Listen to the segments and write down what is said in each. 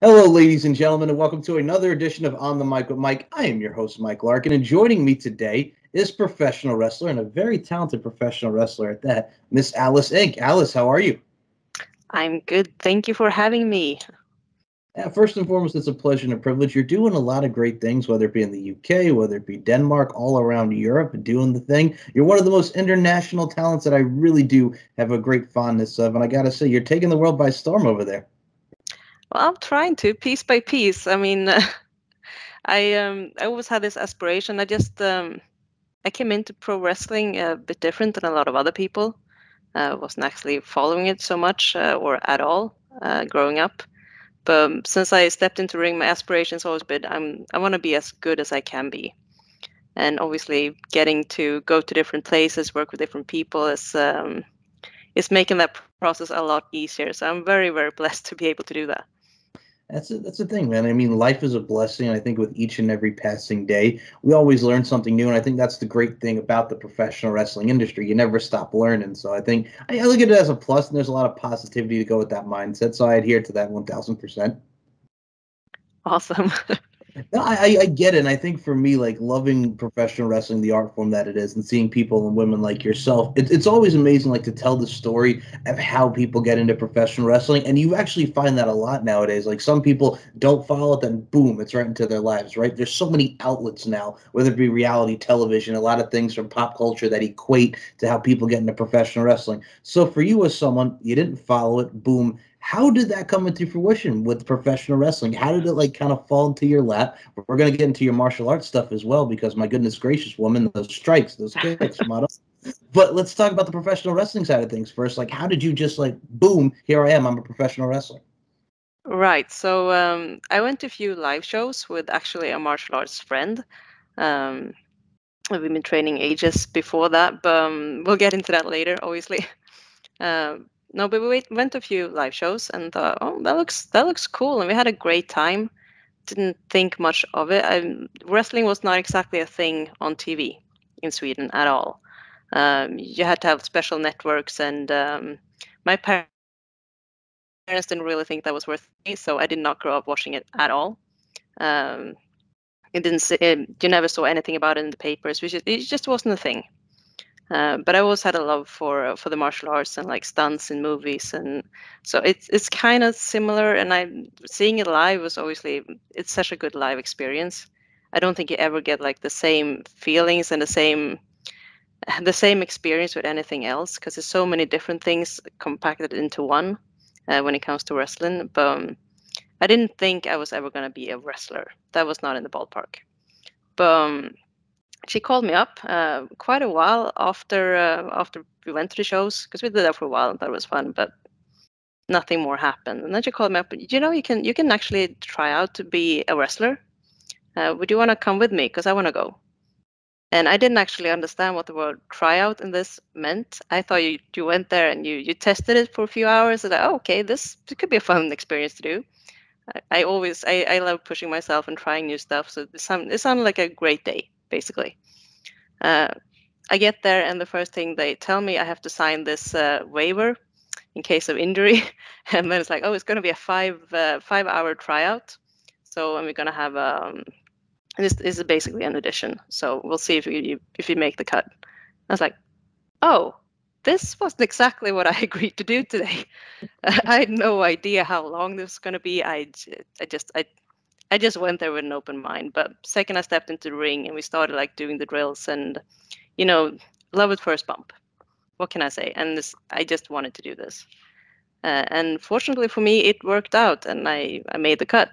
Hello, ladies and gentlemen, and welcome to another edition of On the Mic with Mike. I am your host, Mike Larkin, and joining me today is professional wrestler and a very talented professional wrestler at that, Miss Aliss Ink. Aliss, how are you? I'm good. Thank you for having me. Yeah, first and foremost, it's a pleasure and a privilege. You're doing a lot of great things, whether it be in the UK, whether it be Denmark, all around Europe, doing the thing. You're one of the most international talents that I really do have a great fondness of. And I got to say, you're taking the world by storm over there. Well, I'm trying to piece by piece. I mean, I um I always had this aspiration. I just um I came into pro wrestling a bit different than a lot of other people. I uh, wasn't actually following it so much uh, or at all uh, growing up. But um, since I stepped into ring, my aspirations always been I'm I want to be as good as I can be, and obviously getting to go to different places, work with different people is um, is making that process a lot easier. So I'm very very blessed to be able to do that. That's a, that's the thing, man. I mean, life is a blessing. And I think with each and every passing day, we always learn something new, and I think that's the great thing about the professional wrestling industry. You never stop learning. So I think I, I look at it as a plus, and there's a lot of positivity to go with that mindset. So I adhere to that one thousand percent. Awesome. No, I, I get it. And I think for me, like loving professional wrestling, the art form that it is, and seeing people and women like yourself, it, it's always amazing, like to tell the story of how people get into professional wrestling. And you actually find that a lot nowadays. Like some people don't follow it, then boom, it's right into their lives, right? There's so many outlets now, whether it be reality television, a lot of things from pop culture that equate to how people get into professional wrestling. So for you as someone, you didn't follow it, boom, how did that come into fruition with professional wrestling? How did it like kind of fall into your lap? We're going to get into your martial arts stuff as well because my goodness gracious, woman, those strikes, those kicks, model. But let's talk about the professional wrestling side of things first. Like, how did you just like boom? Here I am. I'm a professional wrestler. Right. So um, I went to a few live shows with actually a martial arts friend. Um, we've been training ages before that, but um, we'll get into that later, obviously. Um, no, but we went to a few live shows and thought, oh, that looks that looks cool, and we had a great time. Didn't think much of it. Wrestling was not exactly a thing on TV in Sweden at all. Um, you had to have special networks, and um, my parents didn't really think that was worth it, so I did not grow up watching it at all. Um, it didn't. It, you never saw anything about it in the papers. Which it just wasn't a thing. Uh, but I always had a love for uh, for the martial arts and like stunts in movies, and so it's it's kind of similar. And I seeing it live was obviously it's such a good live experience. I don't think you ever get like the same feelings and the same the same experience with anything else because there's so many different things compacted into one uh, when it comes to wrestling. But um, I didn't think I was ever going to be a wrestler. That was not in the ballpark. But um, she called me up uh, quite a while after uh, after we went to the shows because we did that for a while and that was fun, but nothing more happened. And then she called me up. You know, you can you can actually try out to be a wrestler. Uh, would you want to come with me? Because I want to go. And I didn't actually understand what the word tryout in this meant. I thought you you went there and you you tested it for a few hours and like, oh, okay, this could be a fun experience to do. I, I always I, I love pushing myself and trying new stuff. So this sounded, it sounded like a great day basically. Uh, I get there, and the first thing they tell me, I have to sign this uh, waiver in case of injury, and then it's like, oh, it's going to be a five uh, five hour tryout. So and we're going to have um, this, this is basically an audition. So we'll see if you if you make the cut. I was like, oh, this wasn't exactly what I agreed to do today. I had no idea how long this was going to be. I, I just I I just went there with an open mind. But second, I stepped into the ring and we started like doing the drills and, you know, love at first bump. What can I say? And this, I just wanted to do this. Uh, and fortunately for me, it worked out and I, I made the cut.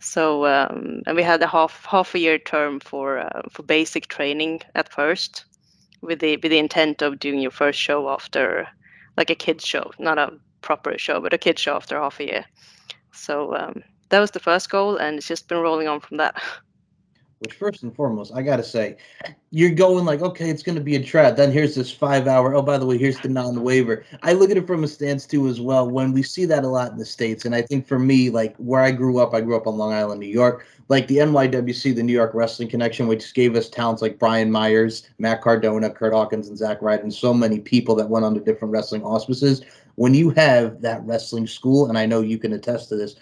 So um, and we had a half half a year term for uh, for basic training at first, with the with the intent of doing your first show after like a kids show, not a proper show, but a kids show after half a year. So um, that was the first goal, and it's just been rolling on from that. Which first and foremost, I gotta say, you're going like, okay, it's gonna be a trap. Then here's this five hour. Oh, by the way, here's the non waiver. I look at it from a stance too as well. When we see that a lot in the states, and I think for me, like where I grew up, I grew up on Long Island, New York. Like the NYWC, the New York Wrestling Connection, which gave us talents like Brian Myers, Matt Cardona, Kurt Hawkins, and Zack Ryder, and so many people that went under different wrestling auspices. When you have that wrestling school, and I know you can attest to this,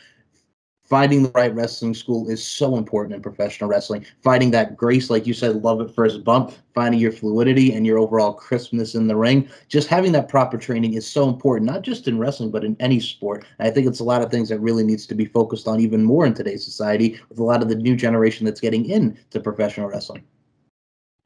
finding the right wrestling school is so important in professional wrestling. Finding that grace, like you said, love at first bump, finding your fluidity and your overall crispness in the ring. Just having that proper training is so important, not just in wrestling, but in any sport. And I think it's a lot of things that really needs to be focused on even more in today's society with a lot of the new generation that's getting into professional wrestling.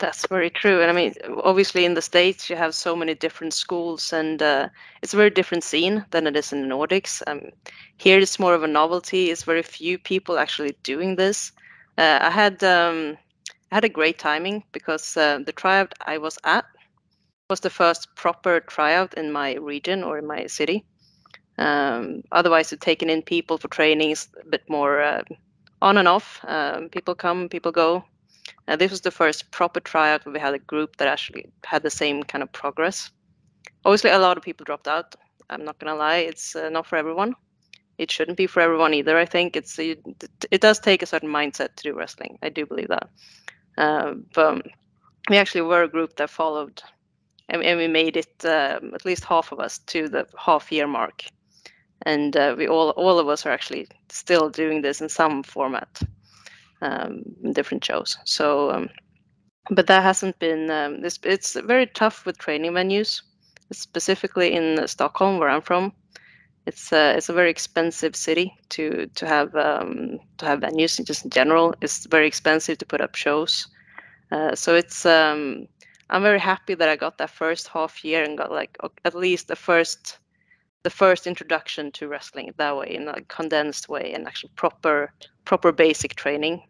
That's very true. And I mean, obviously, in the States, you have so many different schools, and uh, it's a very different scene than it is in the Nordics. Um, here, it's more of a novelty. It's very few people actually doing this. Uh, I had um, I had a great timing because uh, the tryout I was at was the first proper tryout in my region or in my city. Um, otherwise, we've taken in people for trainings a bit more uh, on and off. Um, people come, people go. Uh, this was the first proper tryout where we had a group that actually had the same kind of progress. Obviously, a lot of people dropped out. I'm not gonna lie, it's uh, not for everyone. It shouldn't be for everyone either. I think it's it, it does take a certain mindset to do wrestling. I do believe that. Uh, but we actually were a group that followed, and, and we made it um, at least half of us to the half year mark, and uh, we all all of us are actually still doing this in some format um, different shows. So, um, but that hasn't been. Um, this, it's very tough with training venues, specifically in Stockholm, where I'm from. It's a, it's a very expensive city to to have um, to have venues. Just in general, it's very expensive to put up shows. Uh, so it's um, I'm very happy that I got that first half year and got like at least the first the first introduction to wrestling that way in a condensed way and actually proper proper basic training.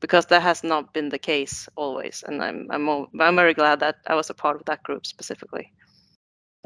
Because that has not been the case always and i'm i'm i'm very glad that i was a part of that group specifically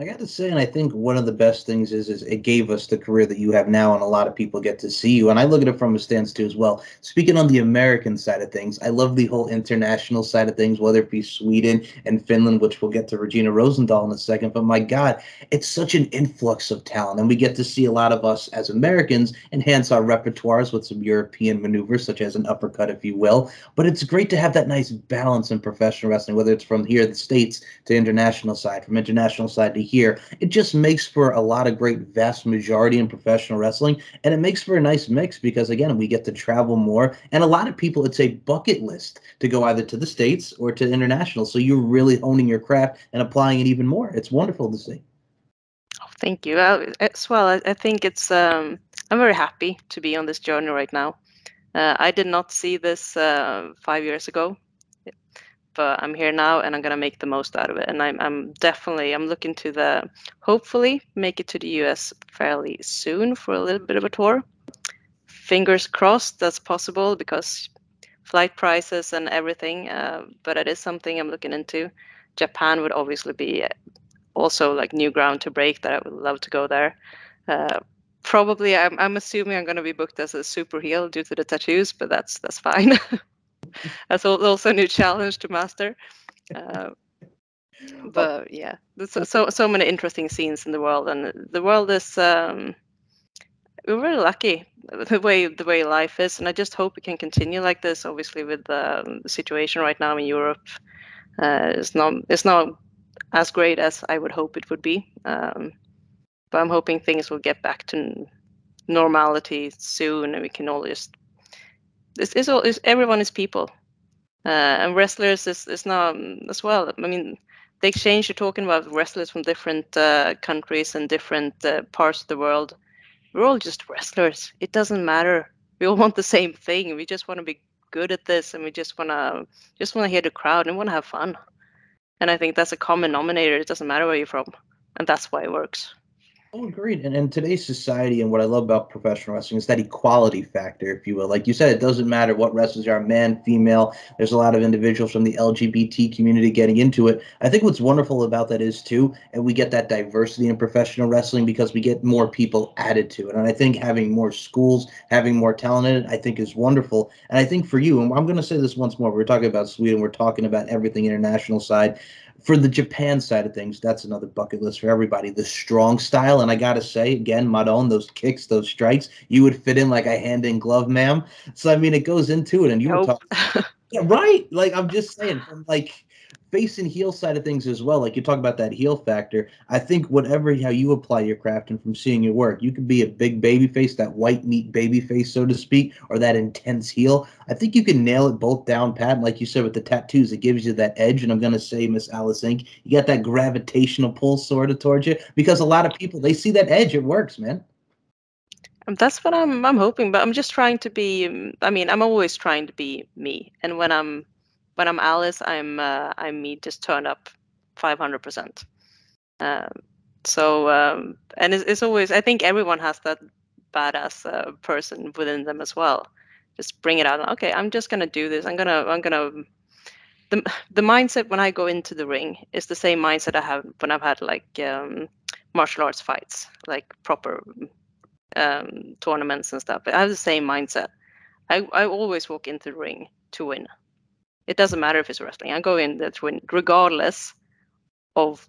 I got to say, and I think one of the best things is is it gave us the career that you have now, and a lot of people get to see you. And I look at it from a stance too as well. Speaking on the American side of things, I love the whole international side of things, whether it be Sweden and Finland, which we'll get to Regina Rosendahl in a second. But my God, it's such an influx of talent, and we get to see a lot of us as Americans enhance our repertoires with some European maneuvers, such as an uppercut, if you will. But it's great to have that nice balance in professional wrestling, whether it's from here, the states, to international side, from international side to here. It just makes for a lot of great vast majority in professional wrestling, and it makes for a nice mix because again, we get to travel more, and a lot of people it's a bucket list to go either to the states or to international. So you're really owning your craft and applying it even more. It's wonderful to see. Oh, thank you. as well, I, I think it's. Um, I'm very happy to be on this journey right now. Uh, I did not see this uh, five years ago but I'm here now and I'm gonna make the most out of it. And I'm I'm definitely I'm looking to the hopefully make it to the US fairly soon for a little bit of a tour. Fingers crossed that's possible because flight prices and everything. Uh, but it is something I'm looking into. Japan would obviously be also like new ground to break. That I would love to go there. Uh, probably I'm, I'm assuming I'm going to be booked as a super heel due to the tattoos, but that's that's fine. that's also a new challenge to master. Uh, but yeah, so, so so many interesting scenes in the world, and the world is um, we're very lucky the way the way life is, and I just hope it can continue like this. Obviously, with um, the situation right now in Europe, uh, it's not it's not as great as I would hope it would be. Um, but I'm hoping things will get back to normality soon, and we can all just it's, it's, all, it's everyone is people, uh, and wrestlers is is now um, as well. I mean, the exchange you're talking about wrestlers from different uh, countries and different uh, parts of the world. We're all just wrestlers. It doesn't matter. We all want the same thing. We just want to be good at this, and we just want to just want to hear the crowd and want to have fun. And I think that's a common denominator. It doesn't matter where you're from, and that's why it works. Oh, agreed. And in today's society, and what I love about professional wrestling is that equality factor, if you will. Like you said, it doesn't matter what wrestlers are, man, female. There's a lot of individuals from the LGBT community getting into it. I think what's wonderful about that is too, and we get that diversity in professional wrestling because we get more people added to it. And I think having more schools, having more talent in it, I think is wonderful. And I think for you, and I'm going to say this once more, we're talking about Sweden, we're talking about everything international side for the Japan side of things, that's another bucket list for everybody. The strong style, and I gotta say again, Madon, those kicks, those strikes, you would fit in like a hand in glove, ma'am. So I mean, it goes into it, and you nope. were talking, yeah, right. Like I'm just saying, from like face and heel side of things as well, like you talk about that heel factor. I think whatever how you apply your craft and from seeing your work, you could be a big baby face, that white meat baby face, so to speak, or that intense heel. I think you can nail it both down pat. Like you said with the tattoos, it gives you that edge. And I'm gonna say, Miss Aliss Ink., you got that gravitational pull sort of towards you because a lot of people they see that edge, it works, man. Um, that's what I'm I'm hoping, but I'm just trying to be. I mean, I'm always trying to be me, and when I'm when I'm Aliss, I'm uh, I'm me just turn up 500 percent. Um, so um, and it's, it's, always I think everyone has that badass uh, person within them as well. Just bring it out. Okay, I'm just gonna do this. I'm gonna I'm gonna. The the mindset when I go into the ring is the same mindset I have when I've had like um, martial arts fights, like proper um, tournaments and stuff. I have the same mindset. I, I always walk into the ring to win. It doesn't matter if it's wrestling. I go in regardless of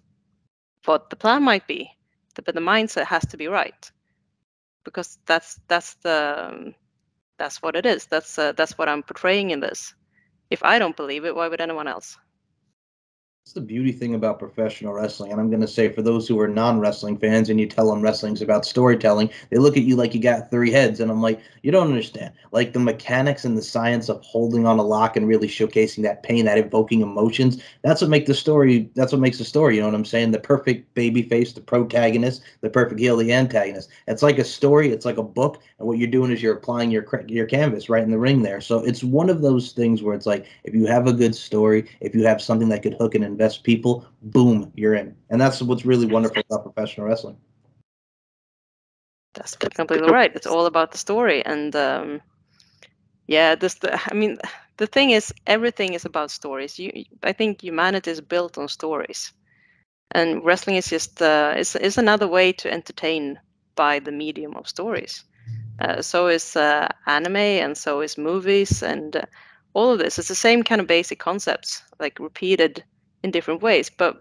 what the plan might be. But the mindset has to be right, because that's that's the that's what it is. That's uh, that's what I'm portraying in this. If I don't believe it, why would anyone else? That's the beauty thing about professional wrestling. And I'm going to say, for those who are non wrestling fans and you tell them wrestling's about storytelling, they look at you like you got three heads. And I'm like, you don't understand. Like the mechanics and the science of holding on a lock and really showcasing that pain, that evoking emotions, that's what makes the story, that's what makes the story. You know what I'm saying? The perfect baby face, the protagonist, the perfect heel, the antagonist. It's like a story, it's like a book. And what you're doing is you're applying your, your canvas right in the ring there. So it's one of those things where it's like, if you have a good story, if you have something that could hook an invest people, boom, you're in. And that's what's really wonderful about professional wrestling. That's completely right. It's all about the story, and um, yeah, this. The, I mean, the thing is, everything is about stories. You, I think humanity is built on stories, and wrestling is just uh, is is another way to entertain by the medium of stories. Uh, so is uh, anime, and so is movies, and uh, all of this. It's the same kind of basic concepts, like repeated in different ways, but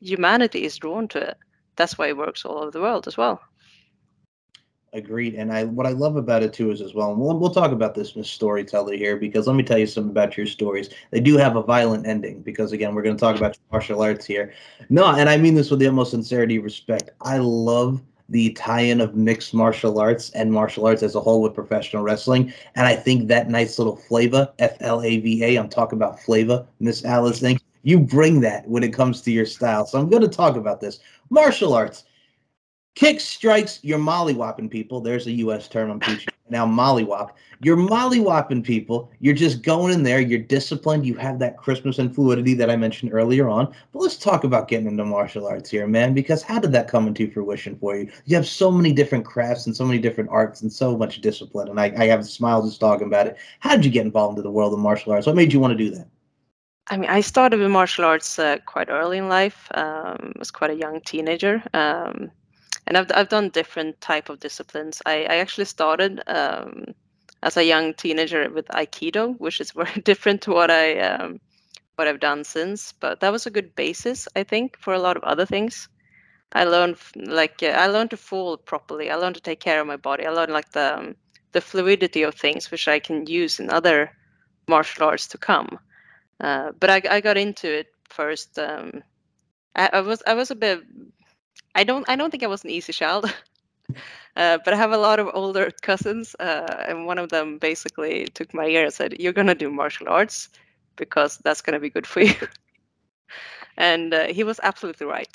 humanity is drawn to it. That's why it works all over the world as well. Agreed. And I what I love about it too is as well, and we'll, we'll talk about this Miss Storyteller here because let me tell you something about your stories. They do have a violent ending because again, we're going to talk about martial arts here. No, and I mean this with the utmost sincerity respect. I love the tie-in of mixed martial arts and martial arts as a whole with professional wrestling. And I think that nice little flavor, F L A V A, I'm talking about flavor, Miss Aliss. Thank you bring that when it comes to your style. So I'm going to talk about this. Martial arts. Kick strikes, you're mollywhopping people. There's a U.S. term I'm teaching now. Mollywhop. You're mollywhopping people. You're just going in there. You're disciplined. You have that crispness and fluidity that I mentioned earlier on. But let's talk about getting into martial arts here, man. Because how did that come into fruition for you? You have so many different crafts and so many different arts and so much discipline. And I, I have a smile just talking about it. How did you get involved into the world of martial arts? What made you want to do that? I mean, I started with martial arts uh, quite early in life. Um, was quite a young teenager, um, and I've I've done different type of disciplines. I, I actually started um, as a young teenager with Aikido, which is very different to what I um, what I've done since. But that was a good basis, I think, for a lot of other things. I learned like uh, I learned to fall properly. I learned to take care of my body. I learned like the um, the fluidity of things, which I can use in other martial arts to come. Uh, but I, I got into it first. Um, I, I, was I was a bit. I don't I don't think I was an easy child, uh, but I have a lot of older cousins, uh, and one of them basically took my ear and said, "You're gonna do martial arts because that's gonna be good for you." and uh, he was absolutely right.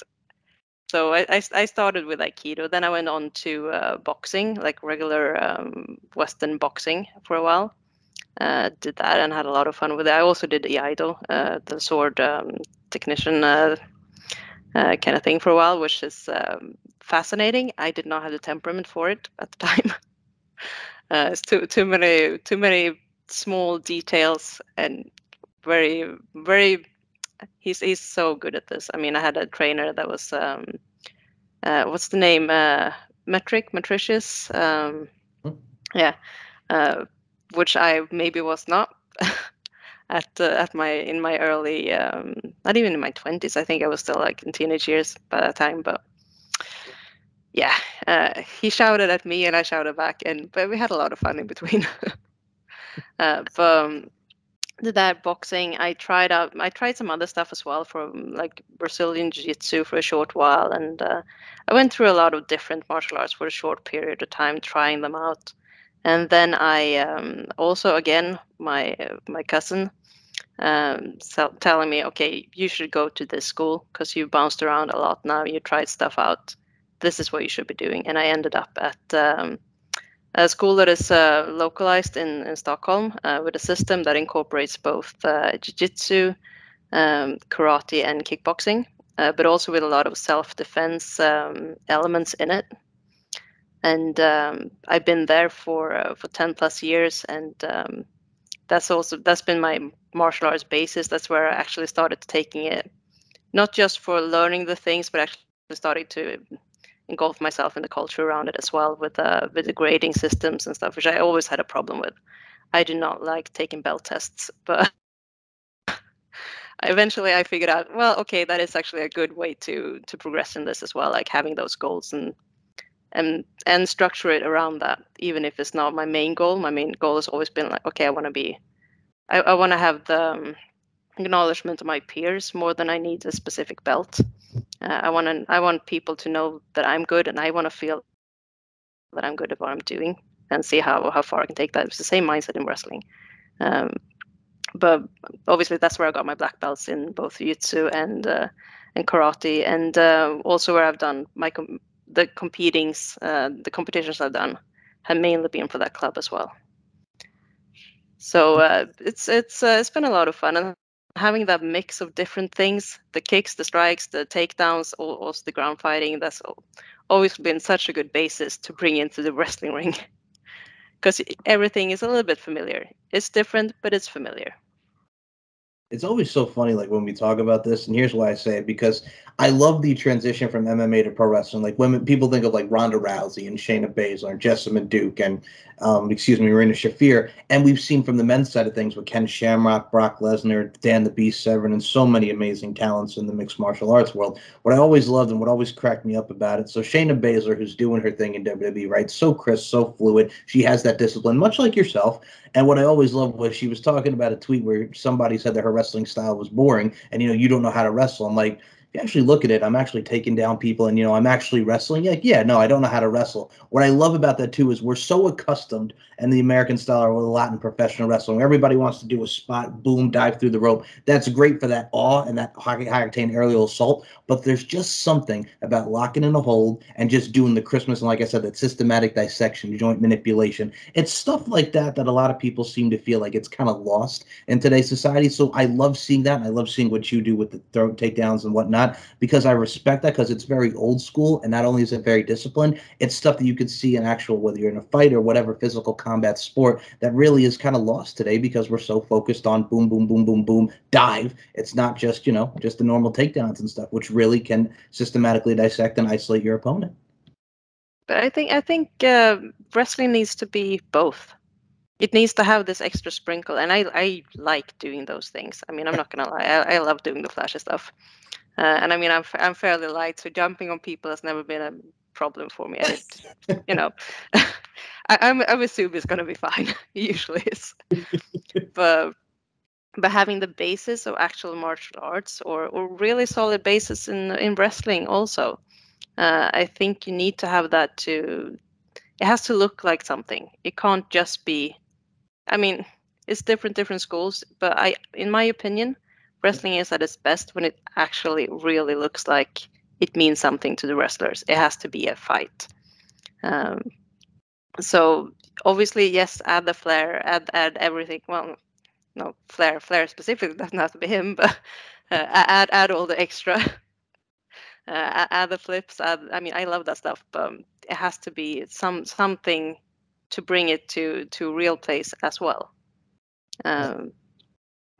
So I, I, I, started with Aikido. Then I went on to uh, boxing, like regular um, Western boxing, for a while uh, did that and had a lot of fun with it. I also did Iaido, uh, the sword um, technician uh, uh, kind of thing for a while, which is um, fascinating. I did not have the temperament for it at the time. Uh, it's too too many too many small details and very very. He's he's so good at this. I mean, I had a trainer that was um, uh, what's the name? Metric, Metricious. Um, hmm. Yeah which I maybe was not at uh, at my in my early um, not even in my 20s i think i was still like in teenage years by that time but yeah uh, he shouted at me and i shouted back and but we had a lot of fun in between uh, but um, that boxing. I tried out. I tried some other stuff as well, from like Brazilian jiu-jitsu for a short while, and uh, I went through a lot of different martial arts for a short period of time, trying them out. And then I um, also, again, my my cousin um, telling me, okay, you should go to this school because you bounced around a lot now. You tried stuff out. This is what you should be doing. And I ended up at um, a school that is uh, localized in, in Stockholm uh, with a system that incorporates both uh, jiu-jitsu, um, karate, and kickboxing, uh, but also with a lot of self-defense um, elements in it. And um, I've been there for uh, for ten plus years, and um, that's also that's been my martial arts basis. That's where I actually started taking it, not just for learning the things, but actually starting to engulf myself in the culture around it as well with uh, with the grading systems and stuff, which I always had a problem with. I do not like taking belt tests, but eventually I figured out, well, okay, that is actually a good way to to progress in this as well, like having those goals and and and structure it around that, even if it's not my main goal. My main goal has always been like, okay, I want to be, I, I want to have the um, acknowledgement of my peers more than I need a specific belt. Uh, I want to I want people to know that I'm good, and I want to feel that I'm good at what I'm doing, and see how how far I can take that. It's the same mindset in wrestling. Um, but obviously, that's where I got my black belts in both jiu-jitsu and uh, and karate, and uh, also where I've done my com- the competings, uh, the competitions I've done have mainly been for that club as well. So uh, it's it's uh, it's been a lot of fun, and having that mix of different things the kicks the strikes the takedowns also the ground fighting that's always been such a good basis to bring into the wrestling ring. Because everything is a little bit familiar. It's different but it's familiar it's always so funny like when we talk about this and here's why i say it because i love the transition from mma to pro wrestling. Like when people think of like ronda rousey and shayna baszler and jessamyn duke and um, excuse me marina shafir. And we've seen from the men's side of things with ken shamrock brock lesnar dan the beast severn and so many amazing talents in the mixed martial arts world. What i always loved and what always cracked me up about it so shayna baszler who's doing her thing in wwe right so crisp so fluid she has that discipline much like yourself. And what i always loved was she was talking about a tweet where somebody said that her wrestling style was boring and you know you don't know how to wrestle. I'm like you actually look at it, I'm actually taking down people and, you know, I'm actually wrestling. Like, yeah, no, I don't know how to wrestle. What I love about that, too, is we're so accustomed and the American style or Latin professional wrestling. Everybody wants to do a spot, boom, dive through the rope. That's great for that awe and that high, high octane aerial assault. But there's just something about locking in a hold and just doing the Christmas and, like I said, that systematic dissection, joint manipulation. It's stuff like that that a lot of people seem to feel like it's kind of lost in today's society. So I love seeing that. And I love seeing what you do with the throat takedowns and whatnot because I respect that because it's very old school. And not only is it very disciplined, it's stuff that you could see in actual, whether you're in a fight or whatever physical combat sport that really is kind of lost today because we're so focused on boom, boom, boom, boom, boom, dive. It's not just, you know, just the normal takedowns and stuff, which really can systematically dissect and isolate your opponent. But I think I think uh, wrestling needs to be both. It needs to have this extra sprinkle, and I I like doing those things. I mean, I'm not gonna lie, I, I love doing the flashy stuff, uh, and I mean, I'm I'm fairly light, so jumping on people has never been a problem for me. It, you know, I, I'm I assume it's gonna be fine. it usually is. but but having the basis of actual martial arts or or really solid basis in in wrestling also, uh, I think you need to have that to. It has to look like something. It can't just be. I mean, it's different different schools, but I, in my opinion, wrestling is at its best when it actually really looks like it means something to the wrestlers. It has to be a fight. Um, so obviously, yes, add the flair, add add everything. Well, no flair, flair specifically doesn't have to be him, but uh, add add all the extra. Uh, add the flips. Add, I mean, I love that stuff, but it has to be some something to bring it to to real place as well. Um,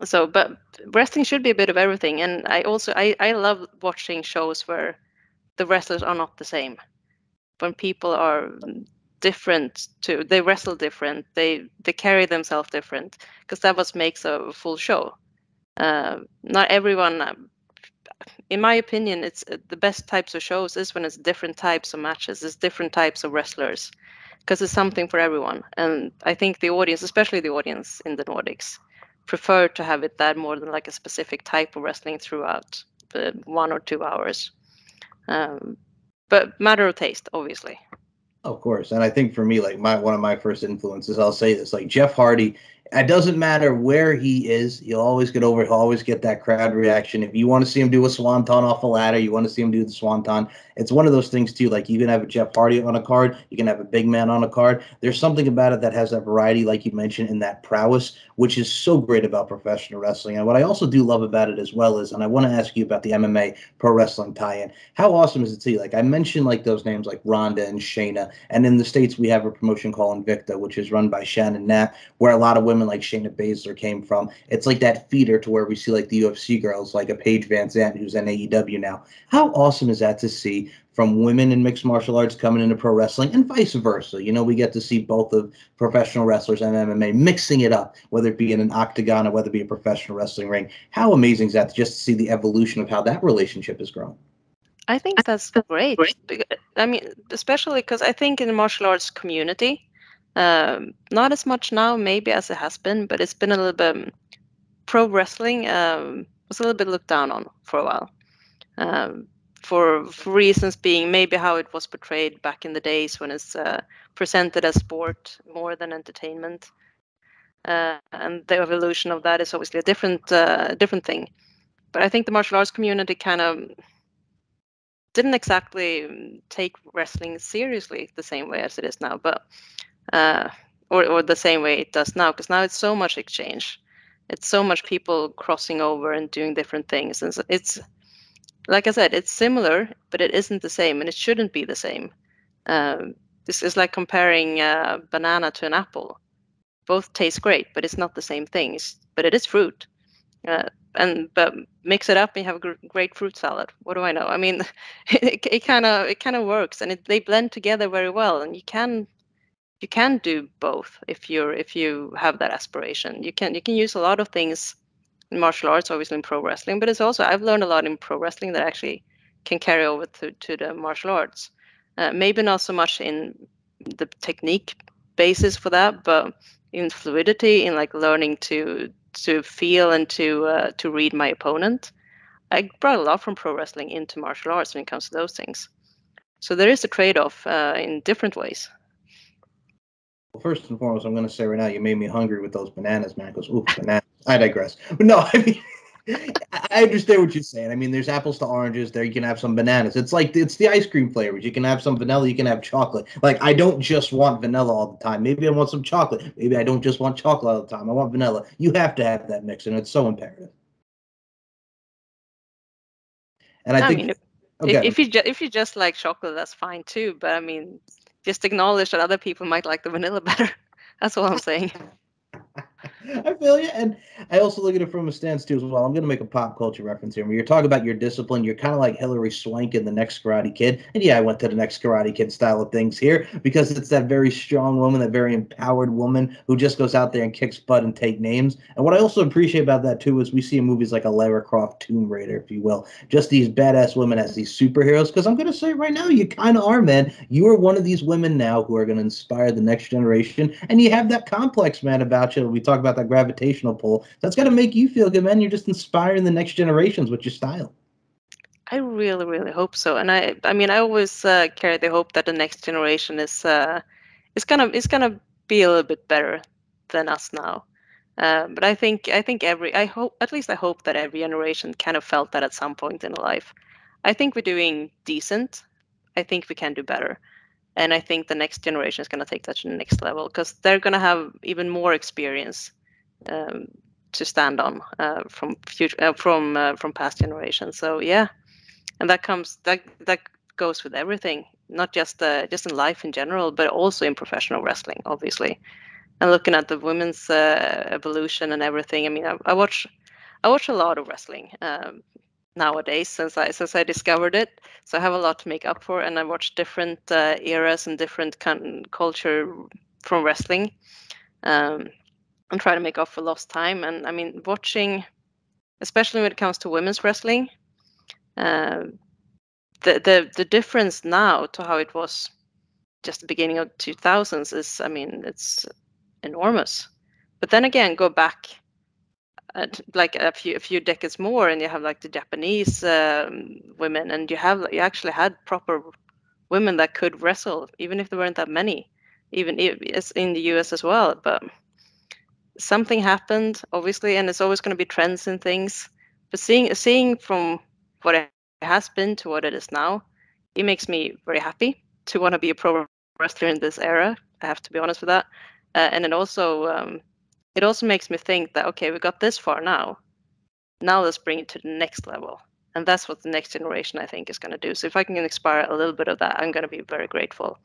so but wrestling should be a bit of everything and i also i i love watching shows where the wrestlers are not the same. When people are different too they wrestle different they they carry themselves different because that what makes a full show. Uh, not everyone uh, in my opinion it's uh, the best types of shows is when it's different types of matches it's different types of wrestlers because it's something for everyone and i think the audience especially the audience in the nordics prefer to have it that more than like a specific type of wrestling throughout the one or two hours. Um, but matter of taste, obviously. Of course, and I think for me, like my one of my first influences, I'll say this: like Jeff Hardy it doesn't matter where he is. He'll always get over. He'll always get that crowd reaction. If you want to see him do a swanton off a ladder, you want to see him do the swanton. It's one of those things too. Like you can have a Jeff Hardy on a card, you can have a big man on a card. There's something about it that has that variety, like you mentioned, in that prowess, which is so great about professional wrestling. And what I also do love about it as well is, and I want to ask you about the MMA pro wrestling tie-in. How awesome is it to see? Like I mentioned, like those names like Ronda and Shayna, and in the states we have a promotion called Invicta, which is run by Shannon Knapp, where a lot of women like Shayna Baszler came from. It's like that feeder to where we see like the UFC girls, like a Paige VanZant who's in AEW now. How awesome is that to see from women in mixed martial arts coming into pro wrestling and vice versa? You know, we get to see both of professional wrestlers and MMA mixing it up, whether it be in an octagon or whether it be a professional wrestling ring. How amazing is that just to see the evolution of how that relationship has grown? I think that's great. I mean, especially because I think in the martial arts community, um, not as much now, maybe as it has been, but it's been a little bit. Pro wrestling um, was a little bit looked down on for a while, um, for, for reasons being maybe how it was portrayed back in the days when it's uh, presented as sport more than entertainment, uh, and the evolution of that is obviously a different uh, different thing. But I think the martial arts community kind of didn't exactly take wrestling seriously the same way as it is now, but uh, or or the same way it does now, because now it's so much exchange. It's so much people crossing over and doing different things, and so it's like I said, it's similar, but it isn't the same, and it shouldn't be the same. Um, this is like comparing a banana to an apple. Both taste great, but it's not the same things. But it is fruit, uh, and but mix it up and you have a gr- great fruit salad. What do I know? I mean, it kind of it kind of works, and it, they blend together very well, and you can you can do both if you're if you have that aspiration. You can you can use a lot of things in martial arts, obviously in pro wrestling, but it's also I've learned a lot in pro wrestling that actually can carry over to, to the martial arts. Uh, maybe not so much in the technique basis for that, but in fluidity, in like learning to to feel and to uh, to read my opponent. I brought a lot from pro wrestling into martial arts when it comes to those things. So there is a trade-off uh, in different ways. Well, first and foremost, I'm going to say right now, you made me hungry with those bananas, man. Because ooh, bananas. I digress. But no, I mean, I understand what you're saying. I mean, there's apples to oranges. There, you can have some bananas. It's like it's the ice cream flavors. You can have some vanilla. You can have chocolate. Like I don't just want vanilla all the time. Maybe I want some chocolate. Maybe I don't just want chocolate all the time. I want vanilla. You have to have that mix, and it's so imperative. And I, I think. Mean, okay. If you ju- if you just like chocolate, that's fine too. But I mean, just acknowledge that other people might like the vanilla better. That's all I'm saying. I feel you, and I also look at it from a stance too as well. I'm going to make a pop culture reference here. When you're talking about your discipline, you're kind of like Hilary Swank in the next Karate Kid, and yeah, I went to the next Karate Kid style of things here because it's that very strong woman, that very empowered woman who just goes out there and kicks butt and take names. And what I also appreciate about that too is we see in movies like a Lara Croft Tomb Raider, if you will, just these badass women as these superheroes. Because I'm going to say right now, you kind of are, man. You are one of these women now who are going to inspire the next generation, and you have that complex, man, about you. We talk about that gravitational pull. That's got to make you feel good, man. You're just inspiring the next generations with your style. I really, really hope so. And I, I mean, I always uh, carry the hope that the next generation is, uh, is gonna, is gonna be a little bit better than us now. Uh, but I think, I think every, I hope, at least I hope that every generation kind of felt that at some point in life. I think we're doing decent. I think we can do better and I think the next generation is going to take that to the next level because they're going to have even more experience um, to stand on uh, from future uh, from uh, from past generations. So yeah, and that comes that that goes with everything, not just uh, just in life in general, but also in professional wrestling, obviously. And looking at the women's uh, evolution and everything, I mean, I, I, watch I watch a lot of wrestling um, nowadays since I since I discovered it. So I have a lot to make up for, and I watch different uh, eras and different kind culture from wrestling. Um, and try to make up for lost time. And I mean, watching, especially when it comes to women's wrestling, uh, the the the difference now to how it was just the beginning of 2000s is, I mean, it's enormous. But then again, go back uh, like a few a few decades more, and you have like the Japanese um, women, and you have you actually had proper women that could wrestle, even if there weren't that many, even in the US as well. But something happened, obviously, and it's always going to be trends and things. But seeing seeing from what it has been to what it is now, it makes me very happy to want to be a pro wrestler in this era. I have to be honest with that, uh, and it also um, it also makes me think that okay, we got this far now. Now let's bring it to the next level, and that's what the next generation I think is going to do. So if I can inspire a little bit of that, I'm going to be very grateful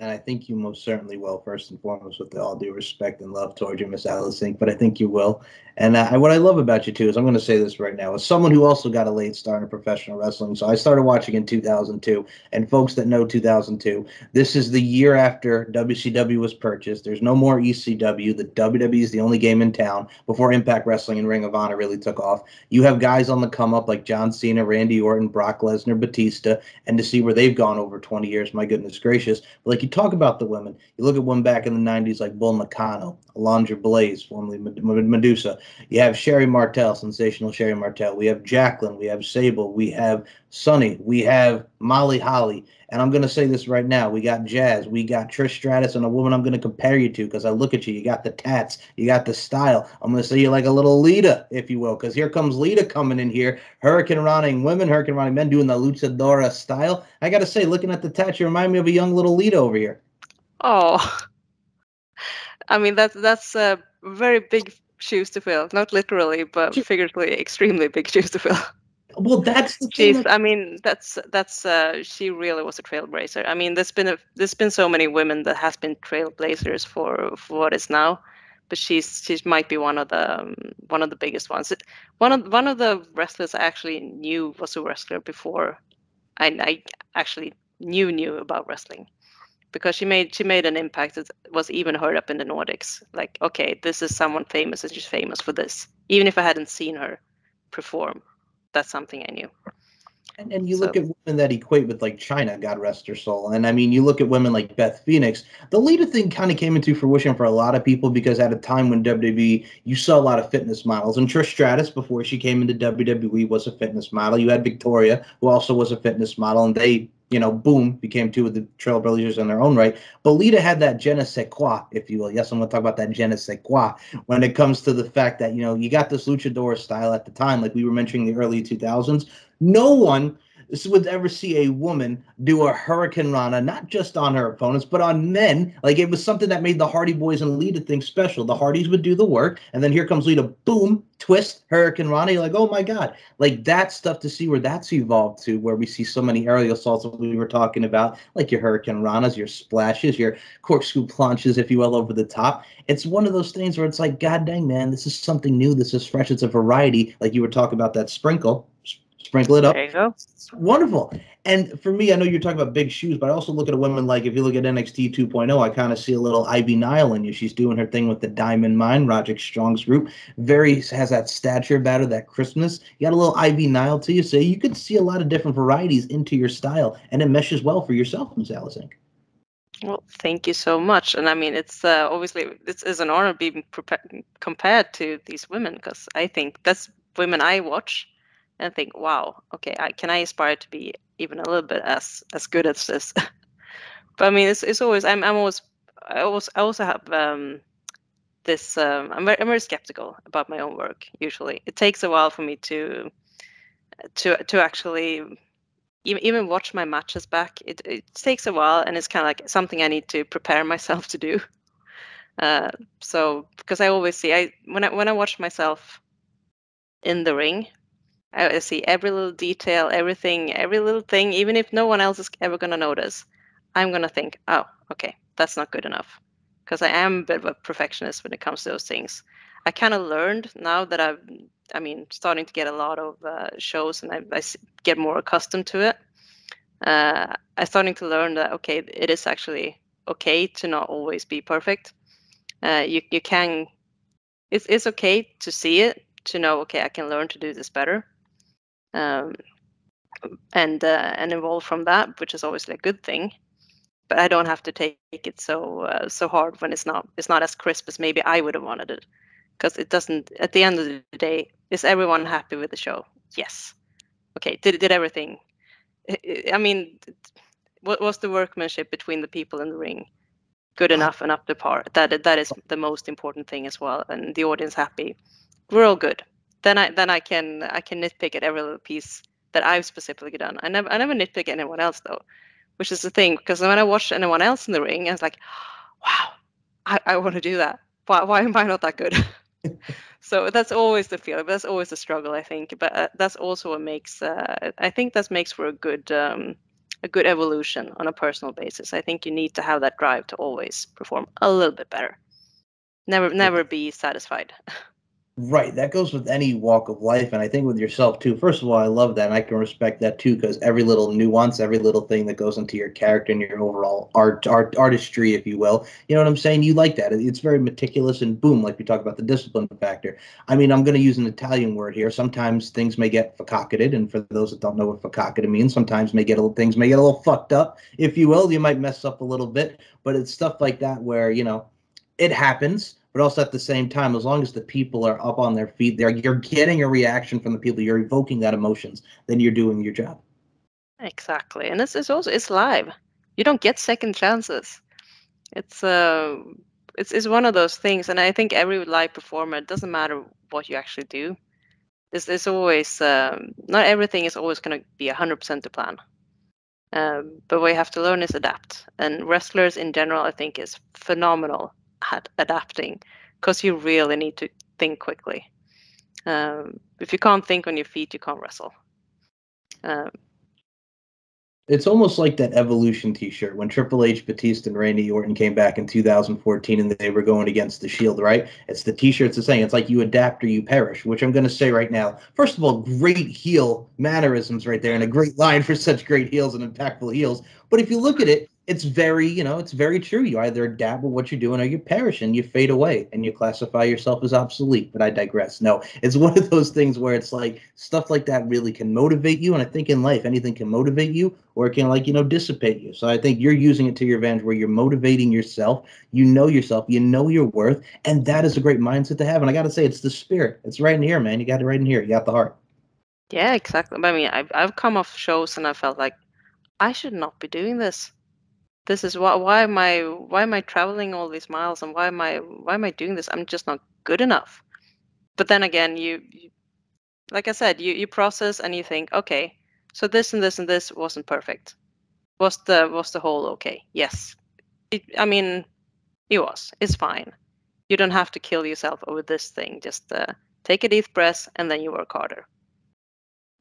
and I think you most certainly will. First and foremost, with all due respect and love towards you, Miss Ink. But I think you will. And uh, what I love about you too is I'm going to say this right now. As someone who also got a late start in professional wrestling, so I started watching in 2002. And folks that know 2002, this is the year after WCW was purchased. There's no more ECW. The WWE is the only game in town before Impact Wrestling and Ring of Honor really took off. You have guys on the come up like John Cena, Randy Orton, Brock Lesnar, Batista, and to see where they've gone over 20 years, my goodness gracious. But like you talk about the women. You look at one back in the 90s like Bull Nakano, Alundra Blaze, formerly Medusa. You have Sherri Martel, sensational Sherri Martel. We have Jacqueline. We have Sable. We have Sunny. We have Molly Holly. And I'm going to say this right now. We got Jazz. We got Trish Stratus and a woman I'm going to compare you to because I look at you. You got the tats. You got the style. I'm going to say you're like a little Lita, if you will, because here comes Lita coming in here. Hurricanranaing women, Hurricanranaing men doing the luchadora style. I got to say, looking at the tats, you remind me of a young little Lita over here. Oh, I mean that's that's a very big shoes to fill. Not literally, but figuratively, extremely big shoes to fill. Well, that's the She's. I mean, that's that's. Uh, she really was a trailblazer. I mean, there's been a, there's been so many women that has been trailblazers for for what is now, but she's she might be one of the um, one of the biggest ones. One of one of the wrestlers I actually knew was a wrestler before I, I actually knew knew about wrestling because she made she made an impact that was even heard up in the Nordics. Like, okay, this is someone famous, and she's famous for this. Even if I hadn't seen her perform, that's something I knew. And, and you so. look at women that equate with like Chyna, God rest her soul. And I mean, you look at women like Beth Phoenix. The Lita thing kind of came into fruition for a lot of people because at a time when WWE, you saw a lot of fitness models. And Trish Stratus, before she came into WWE, was a fitness model. You had Victoria, who also was a fitness model, and they you know, boom, became two of the trailblazers in their own right. But Lita had that je ne sais quoi, if you will. Yes, I'm going to talk about that je ne sais quoi when it comes to the fact that, you know, you got this luchador style at the time, like we were mentioning the early 2000s. No one would ever see a woman do a Hurricane Rana, not just on her opponents, but on men. Like it was something that made the Hardy Boys and Lita thing special. The Hardys would do the work, and then here comes Lita, boom, twist, hurricanrana. You're like, oh my God. Like that stuff to see where that's evolved to, where we see so many aerial assaults that we were talking about, like your Hurricane Ranas, your splashes, your corkscrew planches, if you will, over the top. It's one of those things where it's like, God dang, man, this is something new. This is fresh. It's a variety. Like you were talking about that sprinkle sprinkle it up. There you go. It's wonderful. And for me, I know you're talking about big shoes, but I also look at a woman like if you look at NXT 2.0, I kind of see a little Ivy Nile in you. She's doing her thing with the Diamond Mine, Roderick Strong's group. Very has that stature about her, that crispness. You got a little Ivy Nile to you, so you could see a lot of different varieties into your style, and it meshes well for yourself, Ms. Allison. Well, thank you so much. And I mean, it's uh, obviously this is an honor being prepared, compared to these women because I think that's women I watch and think, wow, okay, I, can I aspire to be even a little bit as as good as this? but I mean, it's it's always I'm I'm always I also I also have um, this um, I'm very I'm very skeptical about my own work. Usually, it takes a while for me to to to actually even even watch my matches back. It it takes a while, and it's kind of like something I need to prepare myself to do. Uh, so because I always see I when I when I watch myself in the ring I see every little detail, everything, every little thing, even if no one else is ever going to notice. I'm going to think, oh, okay, that's not good enough. Because I am a bit of a perfectionist when it comes to those things. I kind of learned now that I've, I mean, starting to get a lot of uh, shows and I, I, get more accustomed to it. Uh, I'm starting to learn that, okay, it is actually okay to not always be perfect. Uh, you, you can, it's, it's okay to see it, to know, okay, I can learn to do this better um, and uh, and evolve from that, which is obviously a good thing. But I don't have to take it so uh, so hard when it's not it's not as crisp as maybe I would have wanted it, because it doesn't. At the end of the day, is everyone happy with the show? Yes. Okay. Did did everything? I mean, what was the workmanship between the people in the ring? Good enough and up to par. That that is the most important thing as well, and the audience happy. We're all good. Then I then I can I can nitpick at every little piece that I've specifically done. I never I never nitpick anyone else though, which is the thing because when I watch anyone else in the ring, I was like, wow, I, I want to do that. Why why am I not that good? so that's always the feeling. That's always the struggle, I think. But uh, that's also what makes. Uh, I think that makes for a good um, a good evolution on a personal basis. I think you need to have that drive to always perform a little bit better. Never never be satisfied. Right. That goes with any walk of life. And I think with yourself too. First of all, I love that. And I can respect that too, because every little nuance, every little thing that goes into your character and your overall art, art artistry, if you will, you know what I'm saying? You like that. It's very meticulous and boom, like we talk about the discipline factor. I mean, I'm going to use an Italian word here. Sometimes things may get fakakted. And for those that don't know what fakakted means, sometimes may get a little, things may get a little fucked up, if you will. You might mess up a little bit, but it's stuff like that where, you know, it happens but also at the same time, as long as the people are up on their feet, there you're getting a reaction from the people. You're evoking that emotions. Then you're doing your job. Exactly, and this is also it's live. You don't get second chances. It's uh, it's it's one of those things, and I think every live performer, it doesn't matter what you actually do. It's, it's always um, not everything is always going to be hundred percent to plan. Um, but what you have to learn is adapt. And wrestlers in general, I think, is phenomenal at adapting because you really need to think quickly. Um, if you can't think on your feet, you can't wrestle. Um, it's almost like that evolution T-shirt when Triple H, Batista, and Randy Orton came back in 2014, and they were going against the Shield. Right? It's the T-shirts the saying it's like you adapt or you perish. Which I'm going to say right now. First of all, great heel mannerisms right there, and a great line for such great heels and impactful heels. But if you look at it, it's very, you know, it's very true. You either adapt with what you're doing or you perish and you fade away and you classify yourself as obsolete. But I digress. No, it's one of those things where it's like stuff like that really can motivate you. And I think in life, anything can motivate you or it can, like, you know, dissipate you. So I think you're using it to your advantage where you're motivating yourself. You know yourself, you know your worth. And that is a great mindset to have. And I got to say, it's the spirit. It's right in here, man. You got it right in here. You got the heart. Yeah, exactly. I mean, I've, I've come off shows and I felt like I should not be doing this this is why why am I why am I traveling all these miles and why am I why am I doing this? I'm just not good enough. But then again, you, you like I said, you you process and you think, okay, so this and this and this wasn't perfect. Was the was the whole okay? Yes. It, I mean, it was. It's fine. You don't have to kill yourself over this thing. Just uh, take a deep breath and then you work harder.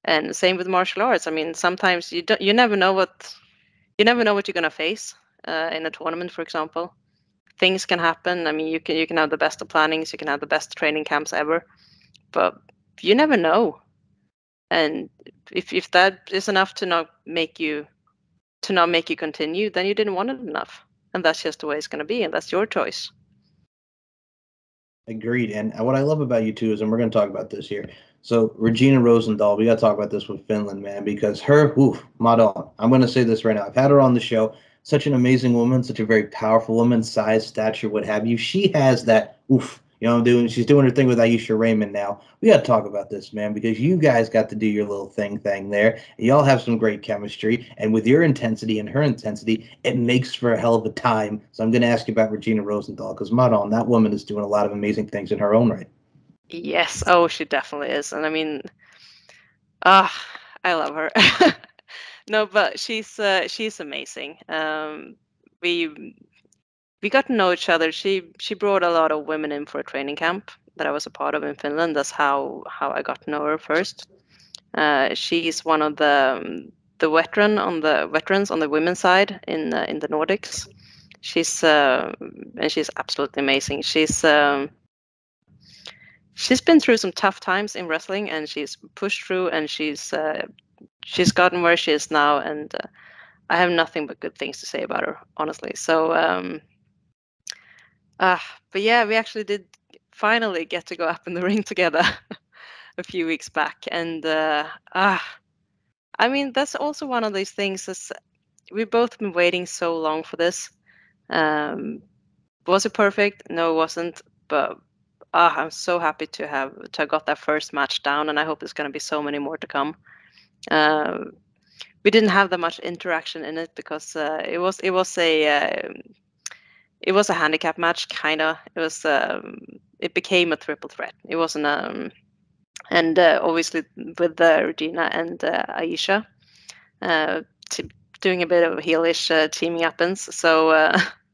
And same with martial arts. I mean, sometimes you don't you never know what you never know what you're gonna face uh, in a tournament, for example. Things can happen. I mean, you can you can have the best of plannings, you can have the best training camps ever, but you never know. And if if that is enough to not make you to not make you continue, then you didn't want it enough, and that's just the way it's gonna be, and that's your choice. Agreed. And what I love about you too is, and we're going to talk about this here. So Regina Rosenthal, we got to talk about this with Finland, man, because her, oof, Madon. I'm going to say this right now. I've had her on the show. Such an amazing woman, such a very powerful woman, size, stature, what have you. She has that, oof, you know, doing she's doing her thing with Aisha Raymond now. We got to talk about this, man, because you guys got to do your little thing thing there. y'all have some great chemistry, and with your intensity and her intensity, it makes for a hell of a time. So I'm going to ask you about Regina Rosenthal because Madon, that woman is doing a lot of amazing things in her own right. Yes. Oh, she definitely is. And I mean, ah, I love her. no, but she's uh, she's amazing. Um, we we got to know each other. She she brought a lot of women in for a training camp that I was a part of in Finland. That's how how I got to know her first. Uh, she's one of the the veteran on the veterans on the women's side in uh, in the Nordics. She's uh, and she's absolutely amazing. She's um, she's been through some tough times in wrestling and she's pushed through and she's uh, she's gotten where she is now and uh, i have nothing but good things to say about her honestly. So um uh, but yeah we actually did finally get to go up in the ring together a few weeks back and uh ah i mean that's also one of these things is we've both been waiting so long for this. Um was it perfect? No it wasn't but uh, I'm so happy to have to have got that first match down, and I hope there's going to be so many more to come. Uh, we didn't have that much interaction in it because uh, it was it was a uh, it was a handicap match, kind of. It was um, it became a triple threat. It wasn't um, and uh, obviously with uh, Regina and uh, Aisha t- doing a bit of heelish teaming uppins. So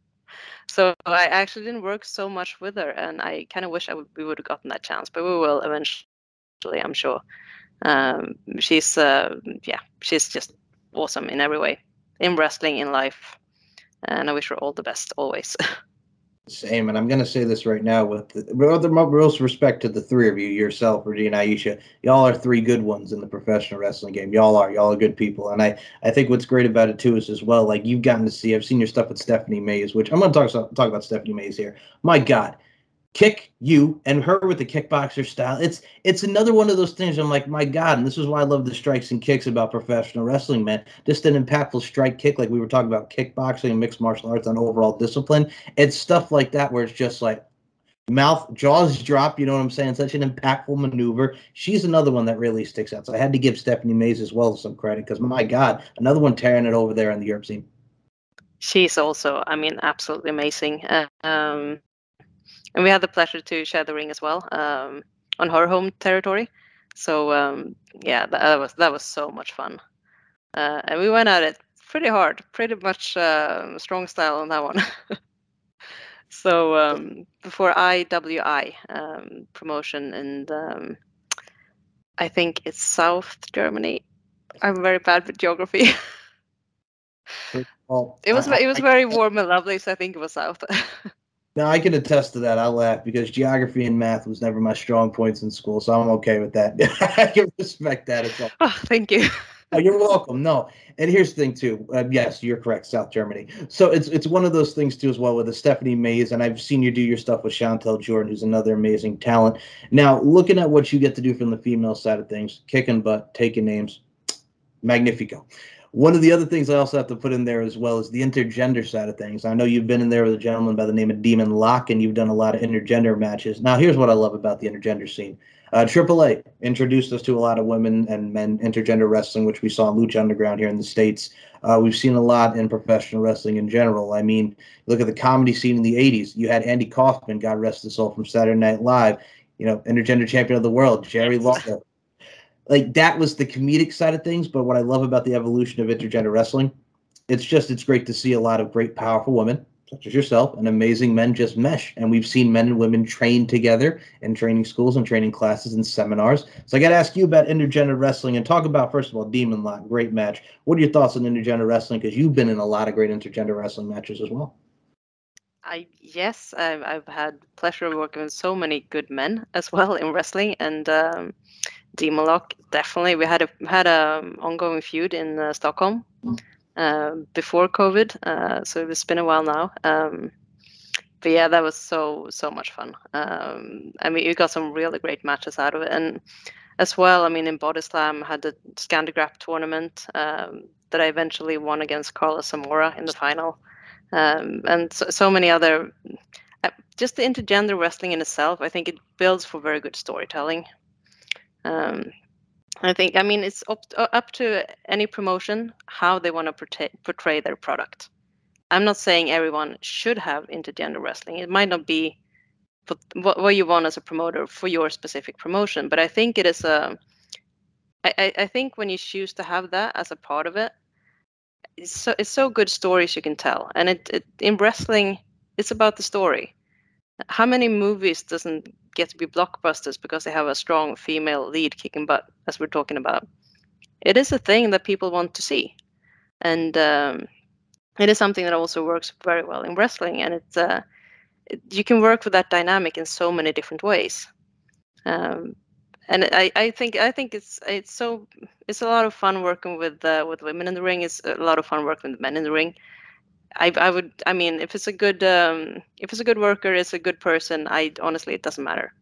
so I actually didn't work so much with her, and I kind of wish I would, we would have gotten that chance, but we will eventually, I'm sure. Um, she's uh, yeah, she's just awesome in every way, in wrestling, in life, and I wish her all the best always. Same, and I'm going to say this right now with the, with the most respect to the three of you, yourself, Regina, Aisha. Y'all are three good ones in the professional wrestling game. Y'all are, y'all are good people, and I, I think what's great about it too is as well, like you've gotten to see. I've seen your stuff with Stephanie Mays, which I'm going to talk talk about Stephanie Mays here. My God, kick you and her with the kickboxer style. It's it's another one of those things. I'm like, my God, and this is why I love the strikes and kicks about professional wrestling, man. Just an impactful strike kick, like we were talking about kickboxing and mixed martial arts on overall discipline. It's stuff like that where it's just like mouth jaws drop. You know what I'm saying? Such an impactful maneuver. She's another one that really sticks out. So I had to give Stephanie Mays as well some credit because my God, another one tearing it over there in the Europe scene. She's also, I mean, absolutely amazing. Uh, um, and we had the pleasure to share the ring as well um, on her home territory. So um, yeah, that, that, was that was so much fun, uh, and we went at it pretty hard, pretty much uh, strong style on that one. so um, before IWI um, promotion, and um, I think it's South Germany. I'm very bad with geography. well, it was I, it was I, very warm and lovely, so I think it was South. Now I can attest to that. I laugh because geography and math was never my strong points in school, so I'm okay with that. I can respect that as well. Oh, thank you. oh, you're welcome. No, and here's the thing too. Uh, yes, you're correct. South Germany. So it's it's one of those things too as well with the Stephanie Mays, and I've seen you do your stuff with Chantel Jordan, who's another amazing talent. Now, looking at what you get to do from the female side of things, kicking butt, taking names, magnifico. One of the other things I also have to put in there as well is the intergender side of things. I know you've been in there with a gentleman by the name of Demon Lock, and you've done a lot of intergender matches. Now, here's what I love about the intergender scene. Uh, AAA introduced us to a lot of women and men intergender wrestling, which we saw in Lucha Underground here in the States. Uh, we've seen a lot in professional wrestling in general. I mean, look at the comedy scene in the 80s. You had Andy Kaufman, God rest his soul, from Saturday Night Live, you know, intergender champion of the world, Jerry Lawler like that was the comedic side of things. But what I love about the evolution of intergender wrestling, it's just it's great to see a lot of great, powerful women such as yourself and amazing men just mesh. And we've seen men and women train together in training schools and training classes and seminars. So I got to ask you about intergender wrestling and talk about first of all Demon Lock, great match. What are your thoughts on intergender wrestling? Because you've been in a lot of great intergender wrestling matches as well. I yes, I've, I've had pleasure of working with so many good men as well in wrestling, and um, Demolock, definitely. We had a had a um, ongoing feud in uh, Stockholm uh, before COVID, uh, so it's been a while now. Um, but yeah, that was so so much fun. Um, I mean, we got some really great matches out of it, and as well, I mean, in Body Slam, had the Scandigrap tournament um, that I eventually won against Carlos Zamora in the final, um, and so, so many other. Uh, just the intergender wrestling in itself, I think it builds for very good storytelling. Um, I think, I mean, it's up, up to any promotion how they want to portray, portray their product. I'm not saying everyone should have intergender wrestling. It might not be what, what you want as a promoter for your specific promotion, but I think it is a. I, I think when you choose to have that as a part of it, it's so it's so good stories you can tell, and it, it in wrestling, it's about the story. How many movies doesn't get to be blockbusters because they have a strong female lead kicking butt, as we're talking about. It is a thing that people want to see, and um, it is something that also works very well in wrestling. And it's uh, it, you can work with that dynamic in so many different ways. Um, and I, I think I think it's it's so it's a lot of fun working with uh, with women in the ring. It's a lot of fun working with men in the ring. I, I would I mean if it's a good um, if it's a good worker, it's a good person. I honestly it doesn't matter.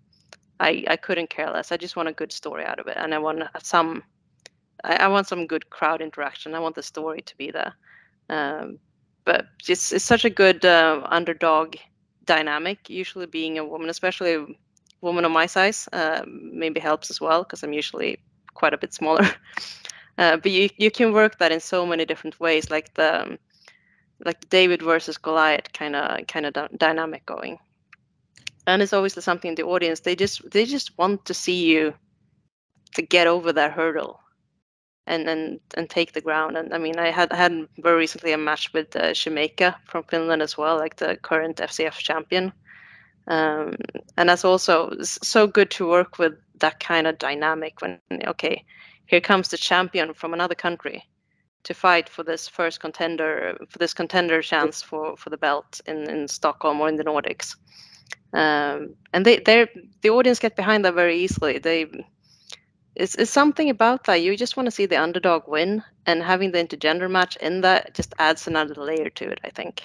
I I couldn't care less. I just want a good story out of it, and I want some I, I want some good crowd interaction. I want the story to be there. Um, but it's it's such a good uh, underdog dynamic. Usually being a woman, especially a woman of my size. Uh, maybe helps as well because I'm usually quite a bit smaller. Uh, but you you can work that in so many different ways, like the um, like David versus Goliath kind of kind of dynamic going. And it's always something in the audience they just they just want to see you to get over that hurdle and and and take the ground. And I mean, I had I had very recently a match with uh, from Finland as well, like the current FCF champion. Um, and that's also so good to work with that kind of dynamic when okay here comes the champion from another country to fight for this first contender for this contender chance for for the belt in in Stockholm or in the Nordics. Um, and they they the audience get behind that very easily. They it's, it's something about that. You just want to see the underdog win, and having the intergender match in that just adds another layer to it. I think.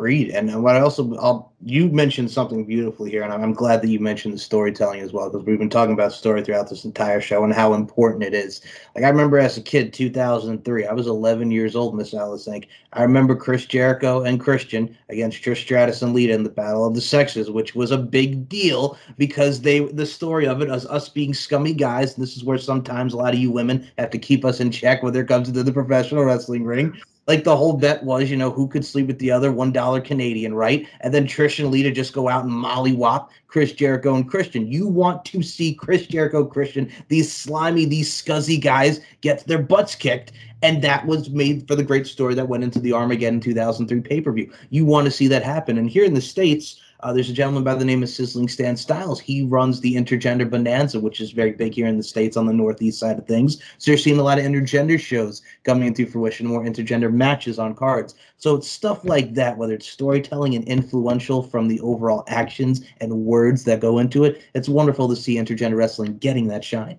Agreed. And what I also, I'll, you mentioned something beautifully here, and I'm glad that you mentioned the storytelling as well, because we've been talking about story throughout this entire show and how important it is. Like I remember as a kid, 2003, I was 11 years old, Miss Aliss Ink. I remember Chris Jericho and Christian against Trish Stratus and Lita in the Battle of the Sexes, which was a big deal because they, the story of it, as us being scummy guys, and this is where sometimes a lot of you women have to keep us in check when it comes into the professional wrestling ring like the whole bet was, you know, who could sleep with the other, one dollar Canadian, right? And then Trish and Lita just go out and mollywop Chris Jericho and Christian. You want to see Chris Jericho, Christian, these slimy, these scuzzy guys get their butts kicked. And that was made for the great story that went into the Armageddon 2003 pay per view. You want to see that happen. And here in the States, uh, there's a gentleman by the name of Sizzling Stan Styles. He runs the Intergender Bonanza, which is very big here in the States on the Northeast side of things. So you're seeing a lot of intergender shows coming into fruition, more intergender matches on cards. So it's stuff like that, whether it's storytelling and influential from the overall actions and words that go into it. It's wonderful to see intergender wrestling getting that shine.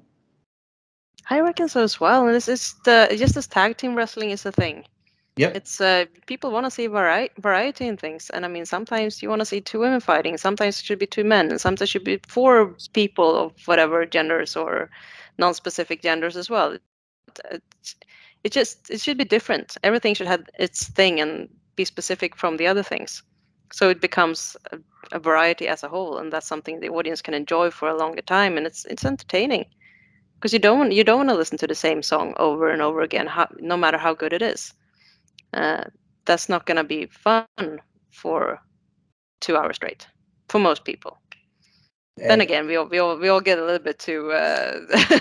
I reckon so as well. And it's, it's the just as tag team wrestling is a thing. Yep. It's uh, people want to see vari- variety in things, and I mean sometimes you want to see two women fighting, sometimes it should be two men, sometimes it should be four people of whatever genders or non-specific genders as well. It, it just it should be different. Everything should have its thing and be specific from the other things, so it becomes a, a variety as a whole, and that's something the audience can enjoy for a longer time, and it's it's entertaining because you don't you don't want to listen to the same song over and over again, how, no matter how good it is uh, that's not going to be fun for two hours straight for most people. Yeah. Then again, we all, we all we all get a little bit too. Uh,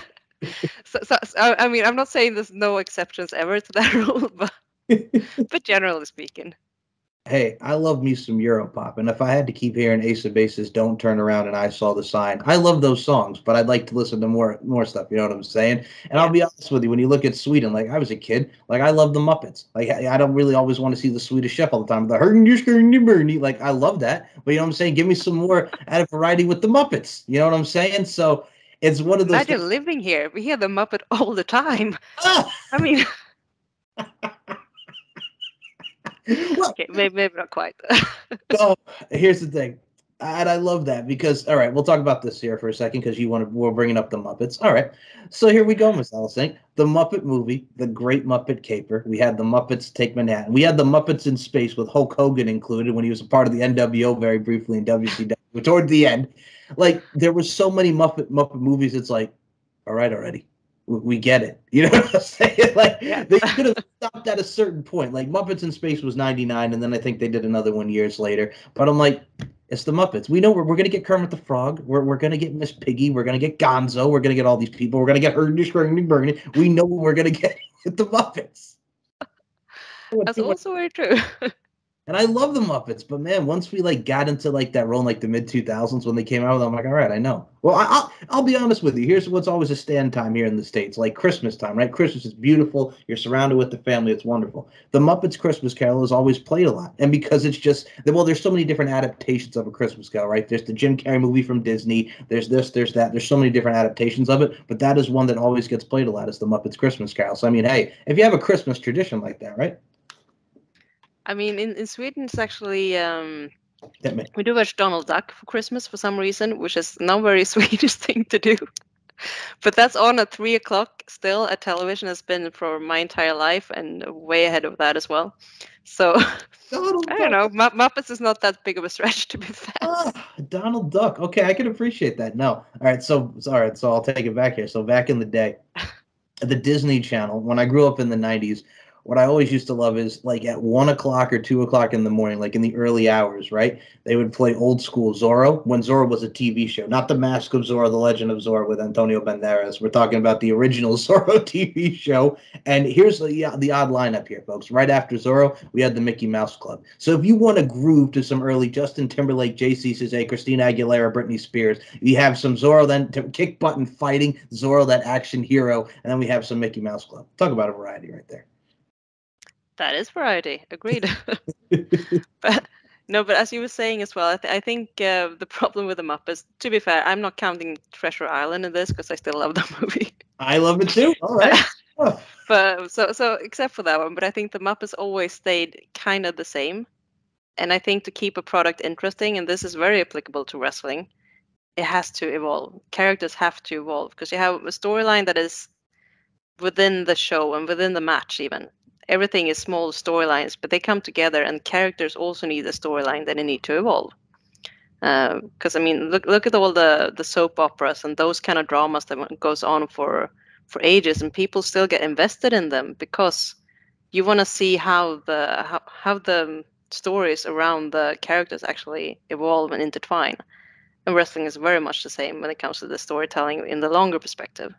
so, so, so, I mean, I'm not saying there's no exceptions ever to that rule, but but generally speaking hey, I love me some Europop, and if I had to keep hearing Ace of Bases, "Don't Turn Around," and I saw the sign, I love those songs, but I'd like to listen to more more stuff. You know what I'm saying? And I'll be honest with you, when you look at Sweden, like I was a kid, like I love the Muppets. Like I, I don't really always want to see the Swedish Chef all the time. The like I love that, but you know what I'm saying? Give me some more added variety with the Muppets. You know what I'm saying? So. It's one of those. Imagine living here. We hear the Muppet all the time. Ah! I mean, well, okay, maybe, maybe not quite. so here's the thing. And I love that because all right, we'll talk about this here for a second because you want to we're bringing up the Muppets. All right, so here we go, Miss Allison. The Muppet movie, the Great Muppet Caper. We had the Muppets Take Manhattan. We had the Muppets in space with Hulk Hogan included when he was a part of the NWO very briefly in WCW. toward the end, like there were so many Muppet Muppet movies. It's like, all right, already we get it. You know what I'm saying? Like yeah. they could have stopped at a certain point. Like Muppets in Space was 99, and then I think they did another one years later. But I'm like, it's the Muppets. We know we're, we're gonna get Kermit the Frog. We're, we're gonna get Miss Piggy. We're gonna get Gonzo. We're gonna get all these people. We're gonna get Ernest Burgundy. We know we're gonna get the Muppets. That's also very true. And I love the Muppets, but man, once we like got into like that role in like the mid 2000s when they came out, I'm like, all right, I know. Well, I, will I'll be honest with you. Here's what's always a stand time here in the states, like Christmas time, right? Christmas is beautiful. You're surrounded with the family. It's wonderful. The Muppets Christmas Carol is always played a lot, and because it's just well, there's so many different adaptations of a Christmas Carol, right? There's the Jim Carrey movie from Disney. There's this, there's that. There's so many different adaptations of it, but that is one that always gets played a lot. Is the Muppets Christmas Carol. So I mean, hey, if you have a Christmas tradition like that, right? I mean, in, in Sweden, it's actually um, we do watch Donald Duck for Christmas for some reason, which is not very Swedish thing to do. but that's on at three o'clock still. At television has been for my entire life and way ahead of that as well. So Donald I don't know. M- Muppets is not that big of a stretch to be fair. Ah, Donald Duck. Okay, I can appreciate that. No, all right. So, all right. So I'll take it back here. So back in the day, the Disney Channel, when I grew up in the '90s, what I always used to love is like at one o'clock or two o'clock in the morning, like in the early hours, right? They would play old school Zorro when Zorro was a TV show, not the Mask of Zorro, the Legend of Zorro with Antonio Banderas. We're talking about the original Zorro TV show. And here's the the odd lineup here, folks. Right after Zorro, we had the Mickey Mouse Club. So if you want to groove to some early Justin Timberlake, JC Chasez, Christina Aguilera, Britney Spears, you have some Zorro, then kick button fighting Zorro, that action hero, and then we have some Mickey Mouse Club. Talk about a variety right there. That is variety. Agreed. but no, but as you were saying as well, I, th- I think uh, the problem with the Muppets. To be fair, I'm not counting Treasure Island in this because I still love the movie. I love it too. All right. but so so except for that one, but I think the Muppets always stayed kind of the same. And I think to keep a product interesting, and this is very applicable to wrestling, it has to evolve. Characters have to evolve because you have a storyline that is within the show and within the match even everything is small storylines, but they come together, and characters also need a storyline that they need to evolve. Because uh, I mean, look look at all the the soap operas and those kind of dramas that goes on for for ages, and people still get invested in them because you want to see how the how, how the stories around the characters actually evolve and intertwine. And wrestling is very much the same when it comes to the storytelling in the longer perspective.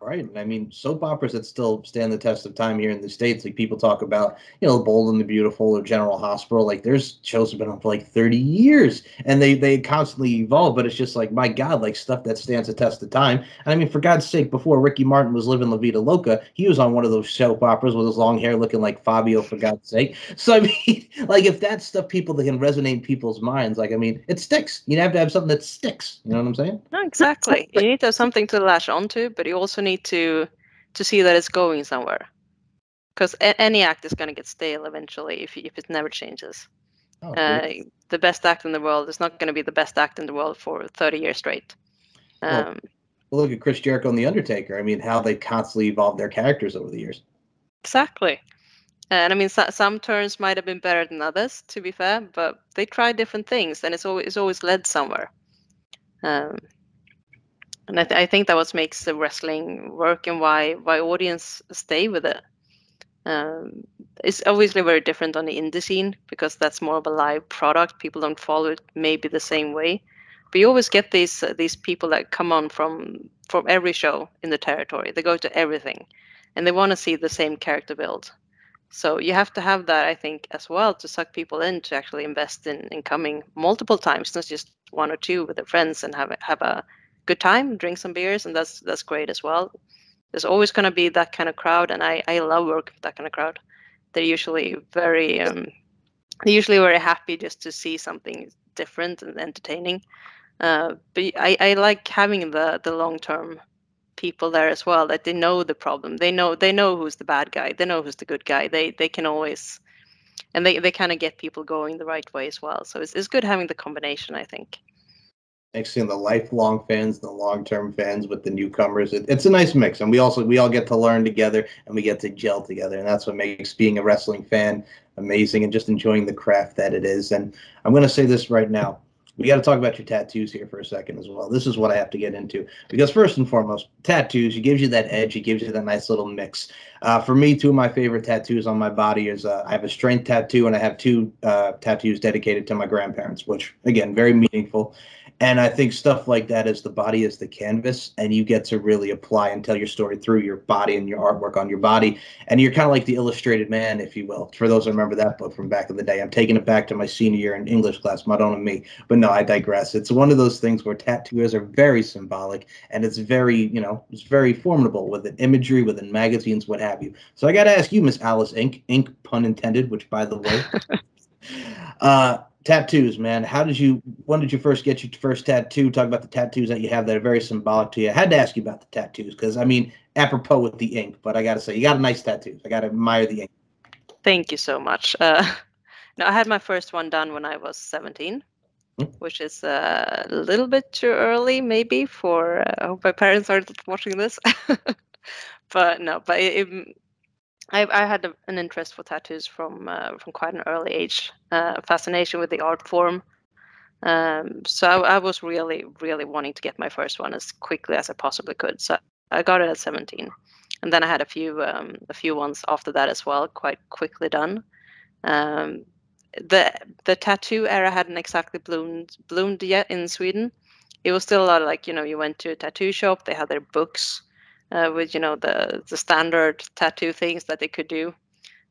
Right. And I mean, soap operas that still stand the test of time here in the States, like people talk about, you know, Bold and the Beautiful or General Hospital, like there's shows have been on for like 30 years and they they constantly evolve, but it's just like, my God, like stuff that stands the test of time. And I mean, for God's sake, before Ricky Martin was living La Vida Loca, he was on one of those soap operas with his long hair looking like Fabio, for God's sake. So, I mean, like if that's stuff people that can resonate in people's minds, like, I mean, it sticks. You have to have something that sticks. You know what I'm saying? No, exactly. you need to have something to latch onto, but you also need to to see that it's going somewhere. Because a- any act is going to get stale eventually if, if it never changes. Oh, uh, the best act in the world is not going to be the best act in the world for 30 years straight. Um, well, look at chris jericho and the undertaker. I mean how they constantly evolve their characters over the years. Exactly. And I mean, so, some turns might have been better than others, to be fair, but they try different things, and it's always it's always led somewhere. Um, and I, th- I think that what makes the wrestling work and why why audience stay with it. Um, it's obviously very different on the indie scene because that's more of a live product. People don't follow it maybe the same way, but you always get these uh, these people that come on from from every show in the territory. They go to everything, and they want to see the same character build. So you have to have that, I think, as well to suck people in to actually invest in, in coming multiple times, not just one or two with their friends and have have a good time, drink some beers, and that's that's great as well. There's always going to be that kind of crowd, and I I love working with that kind of crowd. They're usually very um, they're usually very happy just to see something different and entertaining. Uh, but I, I like having the the long term people there as well that they know the problem they know they know who's the bad guy they know who's the good guy they they can always and they, they kind of get people going the right way as well so it's, it's good having the combination i think mixing the lifelong fans, the long-term fans with the newcomers. It, it's a nice mix, and we also we all get to learn together and we get to gel together, and that's what makes being a wrestling fan amazing and just enjoying the craft that it is. And I'm going to say this right now. We got to talk about your tattoos here for a second as well. This is what I have to get into because first and foremost, tattoos. It gives you that edge. It gives you that nice little mix. Uh, for me, two of my favorite tattoos on my body is uh, I have a strength tattoo and I have two uh, tattoos dedicated to my grandparents, which again very meaningful. And I think stuff like that is the body is the canvas, and you get to really apply and tell your story through your body and your artwork on your body. And you're kind of like the illustrated man, if you will. For those who remember that book from back in the day, I'm taking it back to my senior year in English class, Madonna and me. But no, I digress. It's one of those things where tattoos are very symbolic, and it's very, you know, it's very formidable with imagery, within magazines, what have you. So I got to ask you, Miss Aliss Ink, Ink pun intended, which by the way. uh, tattoos, man. How did you? When did you first get your first tattoo? Talk about the tattoos that you have that are very symbolic to you. I had to ask you about the tattoos because I mean, apropos with the ink, but I got to say, you got a nice tattoo. I got to admire the ink. Thank you so much. Uh, no, I had my first one done when I was 17, hmm? which is uh, a little bit too early, maybe. For uh, I hope my parents aren't watching this, but no, but it, it, I, I had a, an interest for tattoos from uh, from quite an early age, uh, fascination with the art form. Um, so I, I, was really, really wanting to get my first one as quickly as I possibly could. So I got it at 17, and then I had a few um, a few ones after that as well, quite quickly done. Um, the the tattoo era hadn't exactly bloomed bloomed yet in Sweden. It was still a lot of like you know you went to a tattoo shop, they had their books uh, with you know the the standard tattoo things that they could do.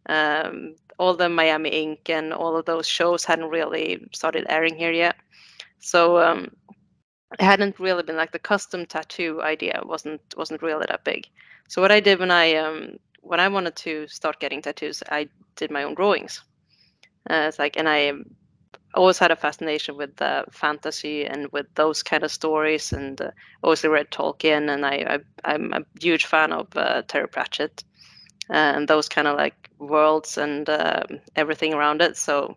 Um, all the Miami Ink and all of those shows hadn't really started airing here yet, so um, it hadn't really been like the custom tattoo idea wasn't wasn't really that big. So what I did when I um, when I wanted to start getting tattoos, I did my own drawings. Uh, it's like, and I always had a fascination with uh, fantasy and with those kind of stories, and uh, always read Tolkien, and I, I am a huge fan of uh, Terry Pratchett and those kind of like worlds and um, everything around it. So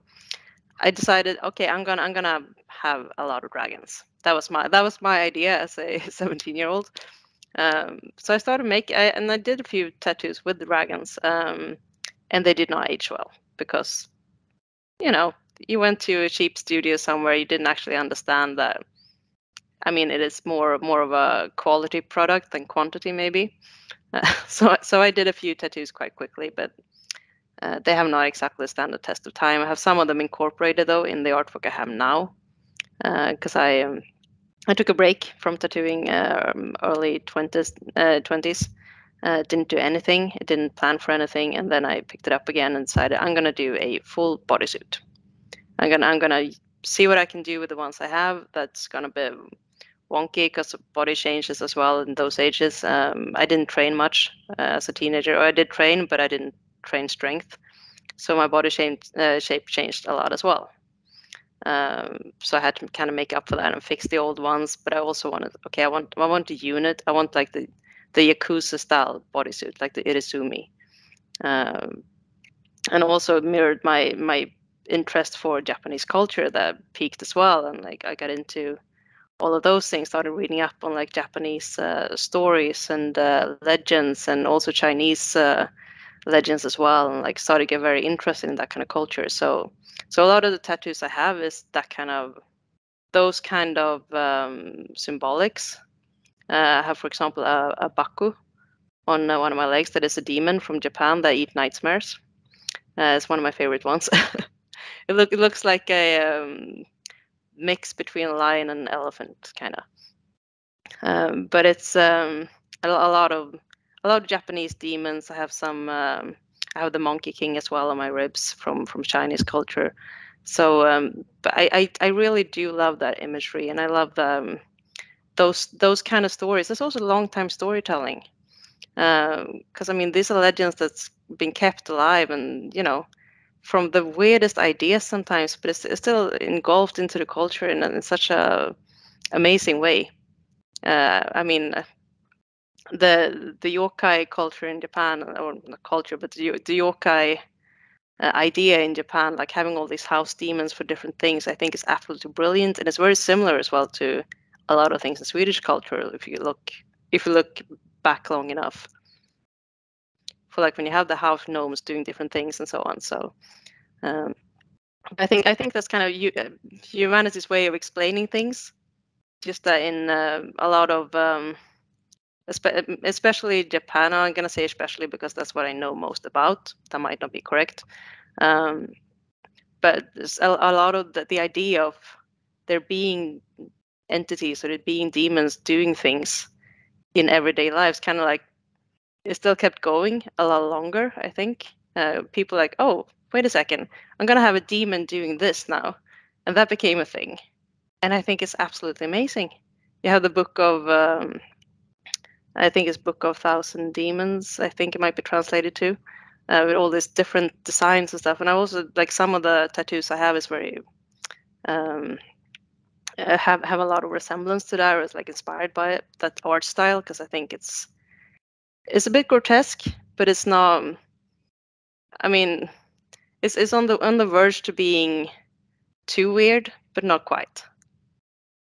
I decided, okay, I'm gonna I'm gonna have a lot of dragons. That was my that was my idea as a 17 year old. Um, so I started making, and I did a few tattoos with the dragons, um, and they did not age well because, you know, you went to a cheap studio somewhere, you didn't actually understand that. I mean, it is more more of a quality product than quantity, maybe. Uh, so so I did a few tattoos quite quickly, but uh, they have not exactly stand the test of time. I have some of them incorporated though in the artwork I have now, because uh, I um, I took a break from tattooing um, early 20s. Uh, 20s. Uh, didn't do anything, didn't plan for anything, and then I picked it up again and decided I'm gonna do a full bodysuit. I'm gonna I'm gonna see what I can do with the ones I have. That's gonna be wonky because of body changes as well in those ages. Um, I didn't train much uh, as a teenager, or I did train, but I didn't train strength, so my body shape uh, shape changed a lot as well. Um, so I had to kind of make up for that and fix the old ones. But I also wanted, okay, I want, I want a unit. I want like the, the Yakuza style bodysuit, like the Irezumi, um, and also mirrored my my interest for Japanese culture that peaked as well. And like I got into all of those things, started reading up on like Japanese uh, stories and uh, legends, and also Chinese uh, legends as well, and like started to get very interested in that kind of culture. So so a lot of the tattoos I have is that kind of those kind of um, symbolics. Uh, I have, for example, a, a baku on uh, one of my legs that is a demon from Japan that eat nightmares. Uh, it's one of my favorite ones. it look it looks like a um, mix between a lion and an elephant, kind of. Um, but it's um, a, a, lot of a lot of Japanese demons. I have some um, I have the Monkey King as well on my ribs from from Chinese culture. So, um, but I, I, I really do love that imagery, and I love um, those those kind of stories. It's also long time storytelling, because um, I mean these are legends that's been kept alive, and you know, from the weirdest ideas sometimes, but it's, it's still engulfed into the culture in, in such a amazing way. Uh, I mean, the the yokai culture in Japan, or not culture, but the, the yokai uh, idea in Japan, like having all these house demons for different things, I think is absolutely brilliant, and it's very similar as well to a lot of things in Swedish culture. If you look, if you look back long enough, for like when you have the half gnomes doing different things and so on. So, um, I think I think that's kind of you, uh, humanity's way of explaining things, just that in uh, a lot of um, especially Japan. I'm gonna say especially because that's what I know most about. That might not be correct, um, but a, a, lot of the, the idea of there being entities or there being demons doing things in everyday lives, kind of like it still kept going a lot longer. I think uh, people like, oh, wait a second, I'm gonna have a demon doing this now, and that became a thing, and I think it's absolutely amazing. You have the book of um, I think it's Book of Thousand Demons. I think it might be translated to, uh, with all these different designs and stuff. And I also like some of the tattoos I have is very um, uh, have have a lot of resemblance to that, or it's like inspired by it, that art style, because I think it's it's a bit grotesque, but it's not. I mean, it's it's on the on the verge to being too weird, but not quite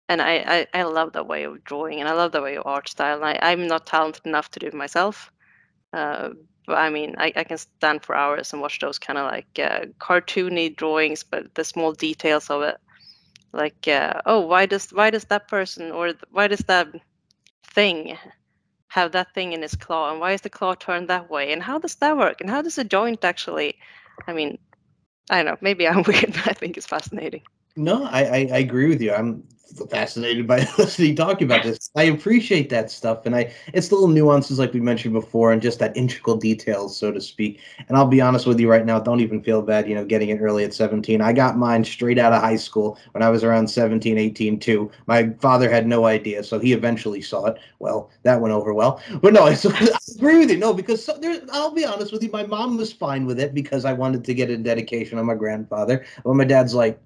and I, I, I love that way of drawing and I love that way of art style. I, I'm not talented enough to do it myself, uh, but I mean, I, I can stand for hours and watch those kind of like uh, cartoony drawings, but the small details of it, like uh, oh, why does why does that person or why does that thing have that thing in his claw, and why is the claw turned that way, and how does that work, and how does a joint actually? I mean, I don't know. Maybe I'm weird, but I think it's fascinating. No, I, I, I agree with you. I'm fascinated by listening talking about this. I appreciate that stuff, and I it's little nuances like we mentioned before, and just that integral details, so to speak. And I'll be honest with you right now, don't even feel bad, you know, getting it early at 17. I got mine straight out of high school when I was around 17, 18 too. My father had no idea, so he eventually saw it. Well, that went over well, but no, I, I agree with you. No, because so, there, I'll be honest with you, my mom was fine with it because I wanted to get a dedication on my grandfather. Well, my dad's like,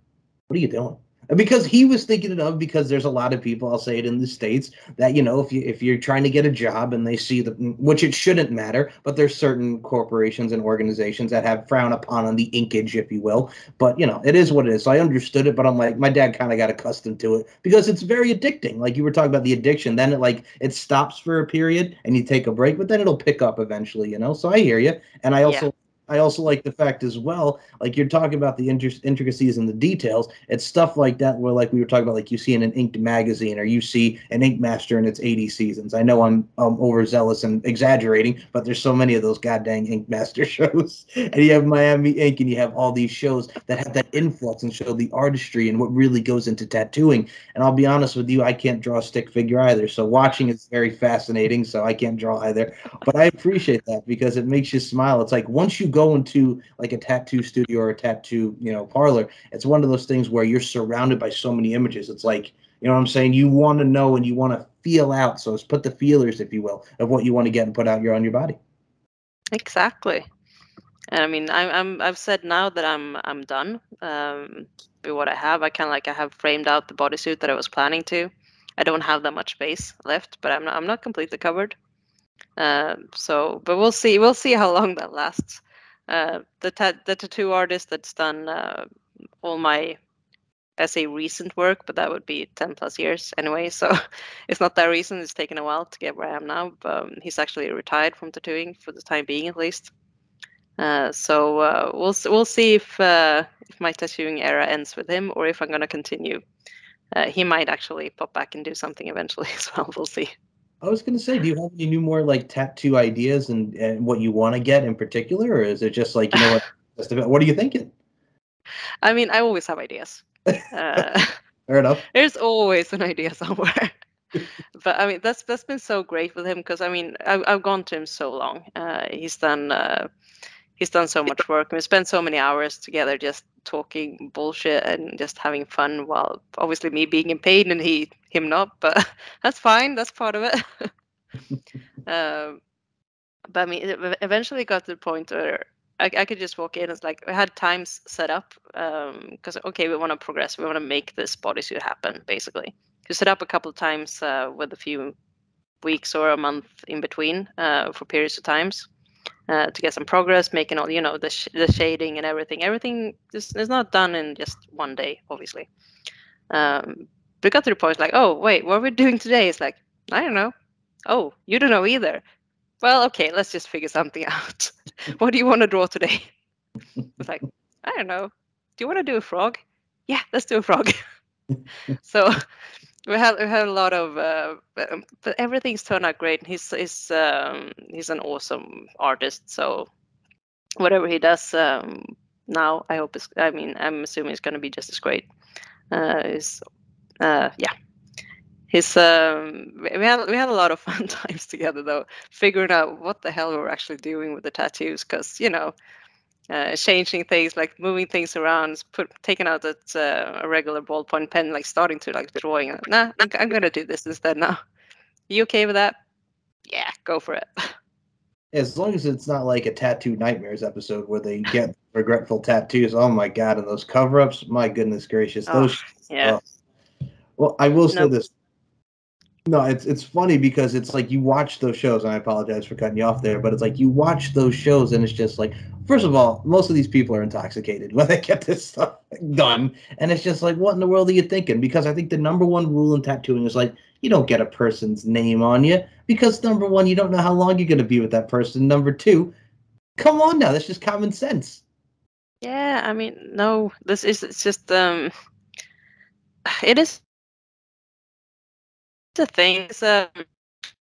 "What are you doing?" Because he was thinking it of because there's a lot of people i'll say it in the states that you know if you if you're trying to get a job and they see the which it shouldn't matter but there's certain corporations and organizations that have frown upon on the inkage if you will. But you know it is what it is. So i understood it but i'm like my dad kind of got accustomed to it because it's very addicting. Like you were talking about the addiction then it like it stops for a period and you take a break but then it'll pick up eventually you know? So i hear you and i also yeah I also like the fact as well, like you're talking about the inter- intricacies and the details. It's stuff like that where, like we were talking about, like you see in an inked magazine or you see an Ink Master in its 80 seasons. I know I'm overzealous and exaggerating, but there's so many of those goddamn Ink Master shows. and you have Miami Ink, and you have all these shows that have that influx and show the artistry and what really goes into tattooing. And I'll be honest with you, I can't draw a stick figure either. So watching is very fascinating. So I can't draw either, but I appreciate that because it makes you smile. It's like once you go into like a tattoo studio or a tattoo, you know, parlor, it's one of those things where you're surrounded by so many images. It's like, you know what I'm saying? You want to know and you want to feel out. So it's put the feelers, if you will, of what you want to get and put out your on your body. Exactly. And I mean, I'm, I'm I've said now that I'm I'm done um, with what I have. I kind of like I have framed out the bodysuit that I was planning to. I don't have that much space left, but I'm not I'm not completely covered. Uh, so, but we'll see. We'll see how long that lasts. Uh, the ta- the tattoo artist that's done uh, all my I say recent work, but that would be 10 plus years anyway. So it's not that recent. It's taken a while to get where I am now. But um, he's actually retired from tattooing for the time being, at least. Uh, so uh, we'll we'll see if uh, if my tattooing era ends with him or if I'm gonna continue. He might actually pop back and do something eventually as well. We'll see. I was going to say, do you have any new more like tattoo ideas and, and what you want to get in particular, or is it just like you know what? What are you thinking? I mean, I always have ideas. Uh, Fair enough. There's always an idea somewhere. but I mean, that's that's been so great with him because I mean, I, I've gone to him so long. Uh, he's done uh, he's done so much work. We spent so many hours together just talking bullshit and just having fun while obviously me being in pain and he him not but that's fine that's part of it um, but i mean it eventually got to the point where I, I could just walk in it's like we had times set up because um, okay we want to progress we want to make this bodysuit happen basically to set up a couple of times uh, with a few weeks or a month in between uh, for periods of times uh, to get some progress, making all you know the sh- the shading and everything. Everything is, is not done in just one day, obviously. Um, but got to the point like, oh wait, what we're doing today is like, I don't know. Oh, you don't know either. Well, okay, let's just figure something out. what do you want to draw today? it's like, I don't know. Do you want to do a frog? Yeah, let's do a frog. so we had we had a lot of uh, um, but everything's turned out great. He's he's um, he's an awesome artist so whatever he does um, now i hope it's i mean i'm assuming it's going to be just as great. Uh is uh yeah. His um we had we had a lot of fun times together though figuring out what the hell we were actually doing with the tattoos because you know uh, changing things, like moving things around, put taking out that uh, a regular ballpoint pen, like starting to like drawing. Nah, I'm, I'm gonna do this instead now. You okay with that? Yeah, go for it. As long as it's not like a tattoo nightmares episode where they get regretful tattoos. Oh my god, and those cover-ups. My goodness gracious, oh, those. Yeah. Oh. Well, I will say nope. this. No, it's it's funny because it's like you watch those shows, and I apologize for cutting you off there, but it's like you watch those shows, and it's just like, first of all, most of these people are intoxicated when they get this stuff done, and it's just like, what in the world are you thinking? Because I think the number one rule in tattooing is like, you don't get a person's name on you because number one, you don't know how long you're going to be with that person. Number two, Come on now, that's just common sense. Yeah, I mean, no, this is it's just um, it is the thing. Um,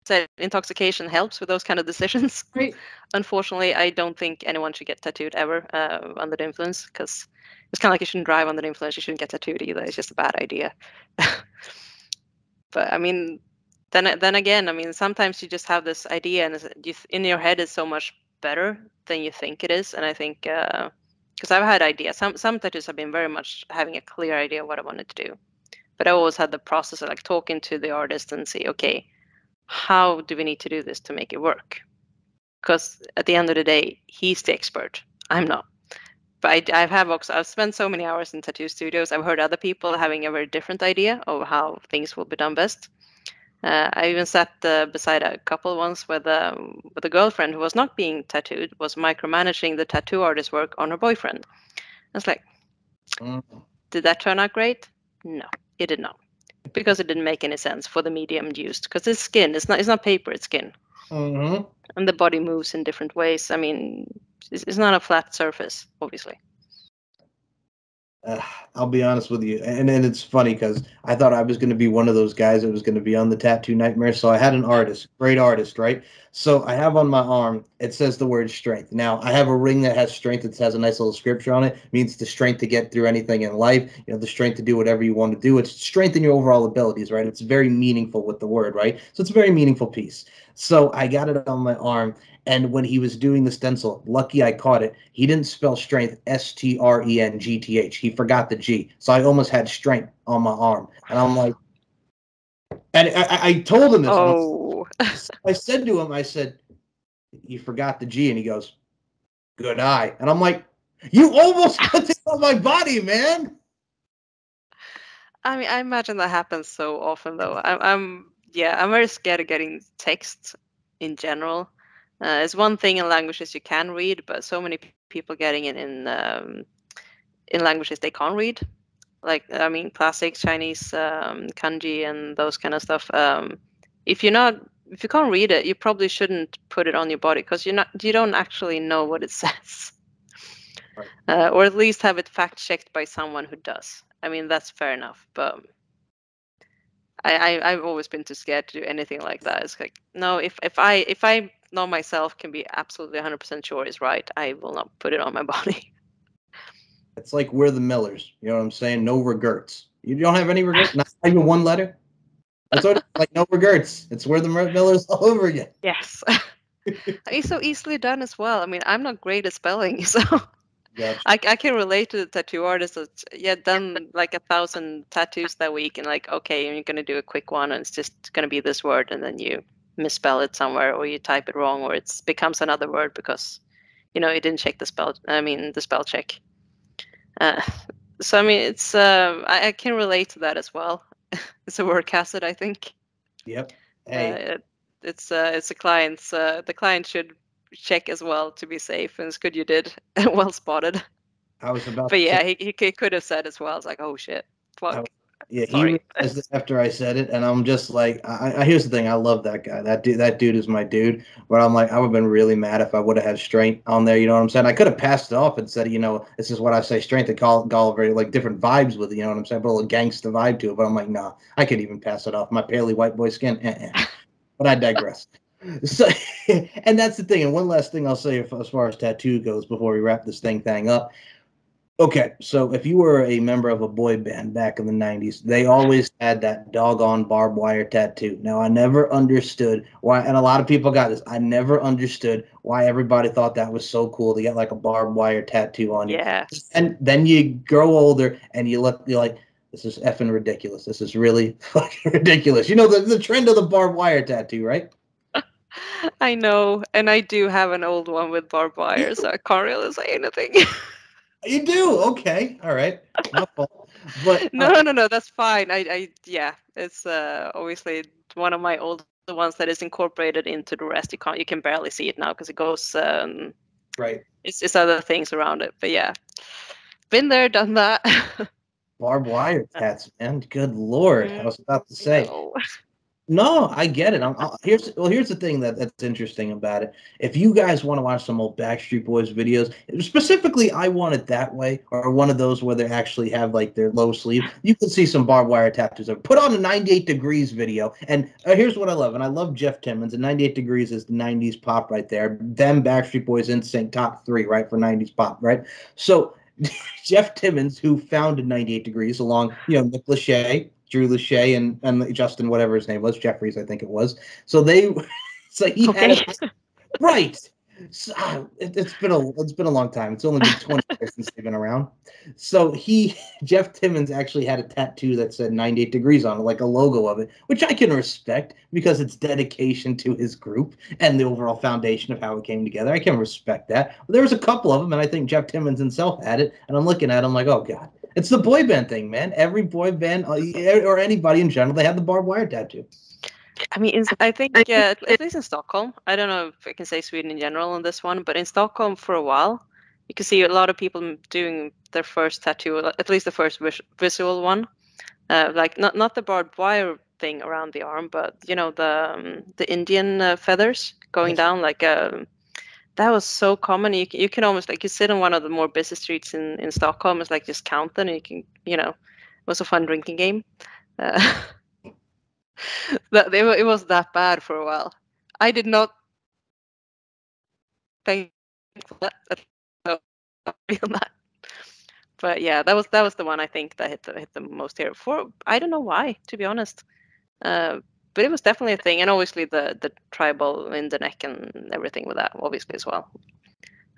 that intoxication helps with those kind of decisions. Right. Unfortunately, I don't think anyone should get tattooed ever uh, under the influence because it's kind of like you shouldn't drive under the influence. You shouldn't get tattooed either. It's just a bad idea. but I mean, then then again, I mean, sometimes you just have this idea and you, in your head it's so much better than you think it is. And I think because uh, I've had ideas, some some tattoos have been very much having a clear idea of what I wanted to do, but I always had the process of like talking to the artist and say, okay, how do we need to do this to make it work? Because at the end of the day, he's the expert. I'm not. But I, I have also I've spent so many hours in tattoo studios. I've heard other people having a very different idea of how things will be done best. Uh, I even sat uh, beside a couple once with a with a girlfriend who was not being tattooed, was micromanaging the tattoo artist's work on her boyfriend. I was like, mm. did that turn out great? No, it did not because it didn't make any sense for the medium used because it's skin it's not it's not paper it's skin mm-hmm. and the body moves in different ways i mean it's, it's not a flat surface obviously uh, I'll be honest with you, and and it's funny because I thought I was going to be one of those guys that was going to be on the tattoo nightmare. So I had an artist, great artist, right? So I have on my arm it says the word strength. Now I have a ring that has strength. It has a nice little scripture on it. it. Means the strength to get through anything in life. You know, the strength to do whatever you want to do. It's strengthen your overall abilities, right? It's very meaningful with the word, right? So it's a very meaningful piece. So I got it on my arm, and when he was doing the stencil, lucky I caught it. He didn't spell strength S T R E N G T H. He forgot the G. So I almost had strength on my arm. And I'm like, and I, I told him this. Oh. I said to him, I said, You forgot the G. And he goes, Good eye. And I'm like, You almost put it on my body, man. I mean, I imagine that happens so often, though. I'm, I'm yeah, I'm very scared of getting text in general. Uh, it's one thing in languages you can read, but so many people getting it in um, in languages they can't read. Like I mean, classic Chinese um, kanji and those kind of stuff. Um, if you're not, if you can't read it, you probably shouldn't put it on your body because you're not, you don't actually know what it says, right. uh, or at least have it fact checked by someone who does. I mean, that's fair enough, but I, I have always been too scared to do anything like that. It's like no, if if I if I know myself can be absolutely 100% sure is right, I will not put it on my body. It's like we're the Millers. You know what I'm saying? No regrets. You don't have any regrets? Not even one letter? That's what like no regrets. It's where the Millers all over again. Yes. it's so easily done as well. I mean, I'm not great at spelling, so gotcha. I, I can relate to the tattoo artist that's yeah done like a thousand tattoos that week and like okay, you're gonna do a quick one and it's just gonna be this word and then you misspell it somewhere or you type it wrong or it becomes another word because you know you didn't check the spell i mean the spell check. Uh, so i mean it's uh, I, I, can relate to that as well. It's a word casted i think. Yep. Hey. Uh, it, it's uh, it's a client's uh, the client should check as well to be safe and it's good you did. Well spotted. I was about but yeah he, he could have said as well it's like oh shit. Fuck yeah, he realized it after I said it, and I'm just like, I, I, here's the thing, I love that guy. That dude, that dude is my dude. But I'm like, I would have been really mad if I would have had strength on there. You know what I'm saying? I could have passed it off and said, you know, this is what I say, strength, and call very like different vibes with it. You know what I'm saying? Put a little gangster vibe to it. But I'm like, nah, I could even pass it off. My paley white boy skin. Uh-uh. but I digress. so, and that's the thing. And one last thing I'll say if, as far as tattoo goes before we wrap this thing thing up Okay, so if you were a member of a boy band back in the 90s, they always had that doggone barbed wire tattoo. Now, I never understood why, and a lot of people got this. I never understood why everybody thought that was so cool to get like a barbed wire tattoo on you. Yeah. And then you grow older and you look, you're like, this is effing ridiculous. This is really fucking ridiculous. You know, the, the trend of the barbed wire tattoo, right? I know. And I do have an old one with barbed wire, so I can't really say anything. You do okay, all right. But no, uh, no, no, that's fine. I, I, yeah, it's uh, obviously one of my old the ones that is incorporated into the rest. You can't, you can barely see it now because it goes. Um, right. It's it's other things around it, but yeah, been there, done that. Barbed wire tats, man. Good lord, I was about to say. No. No, I get it. I'm, I'll, here's well, here's the thing that, that's interesting about it. If you guys want to watch some old Backstreet Boys videos, specifically, I want it that way, or one of those where they actually have like their low sleeve. You can see some barbed wire tattoos. Put on a 98 Degrees video, and uh, here's what I love, and I love Jeff Timmons. And 98 Degrees is the 90s pop right there. Them Backstreet Boys NSYNC top three, right for 90s pop, right? So. Jeff Timmons, who founded 98 Degrees along, you know, Nick Lachey, Drew Lachey and, and Justin, whatever his name was, Jeffries, I think it was. So they, so he okay. had, a, right. So, ah, it, has been a it's been a long time. It's only been 20 years since they've been around. So he Jeff Timmons actually had a tattoo that said 98 degrees on it, like a logo of it, which I can respect because it's dedication to his group and the overall foundation of how it came together. I can respect that. There was a couple of them, and I think Jeff Timmons himself had it. And I'm looking at him like, oh god, it's the boy band thing, man. Every boy band uh, or anybody in general, they have the barbed wire tattoo. I mean, I think uh, at least in Stockholm, I don't know if I can say Sweden in general on this one, but in Stockholm for a while, you can see a lot of people doing their first tattoo, at least the first visual one, uh, like not not the barbed wire thing around the arm, but you know the um, the Indian uh, feathers going yes. down like a um, that was so common. You you can almost like you sit on one of the more busy streets in in Stockholm. It's like just count them. And you can you know, it was a fun drinking game. Uh, that it, it was that bad for a while. I did not think that that. But yeah, that was that was the one I think that hit the hit the most here. For I don't know why, to be honest. Uh, but it was definitely a thing, and obviously the the tribal in the neck and everything with that, obviously as well,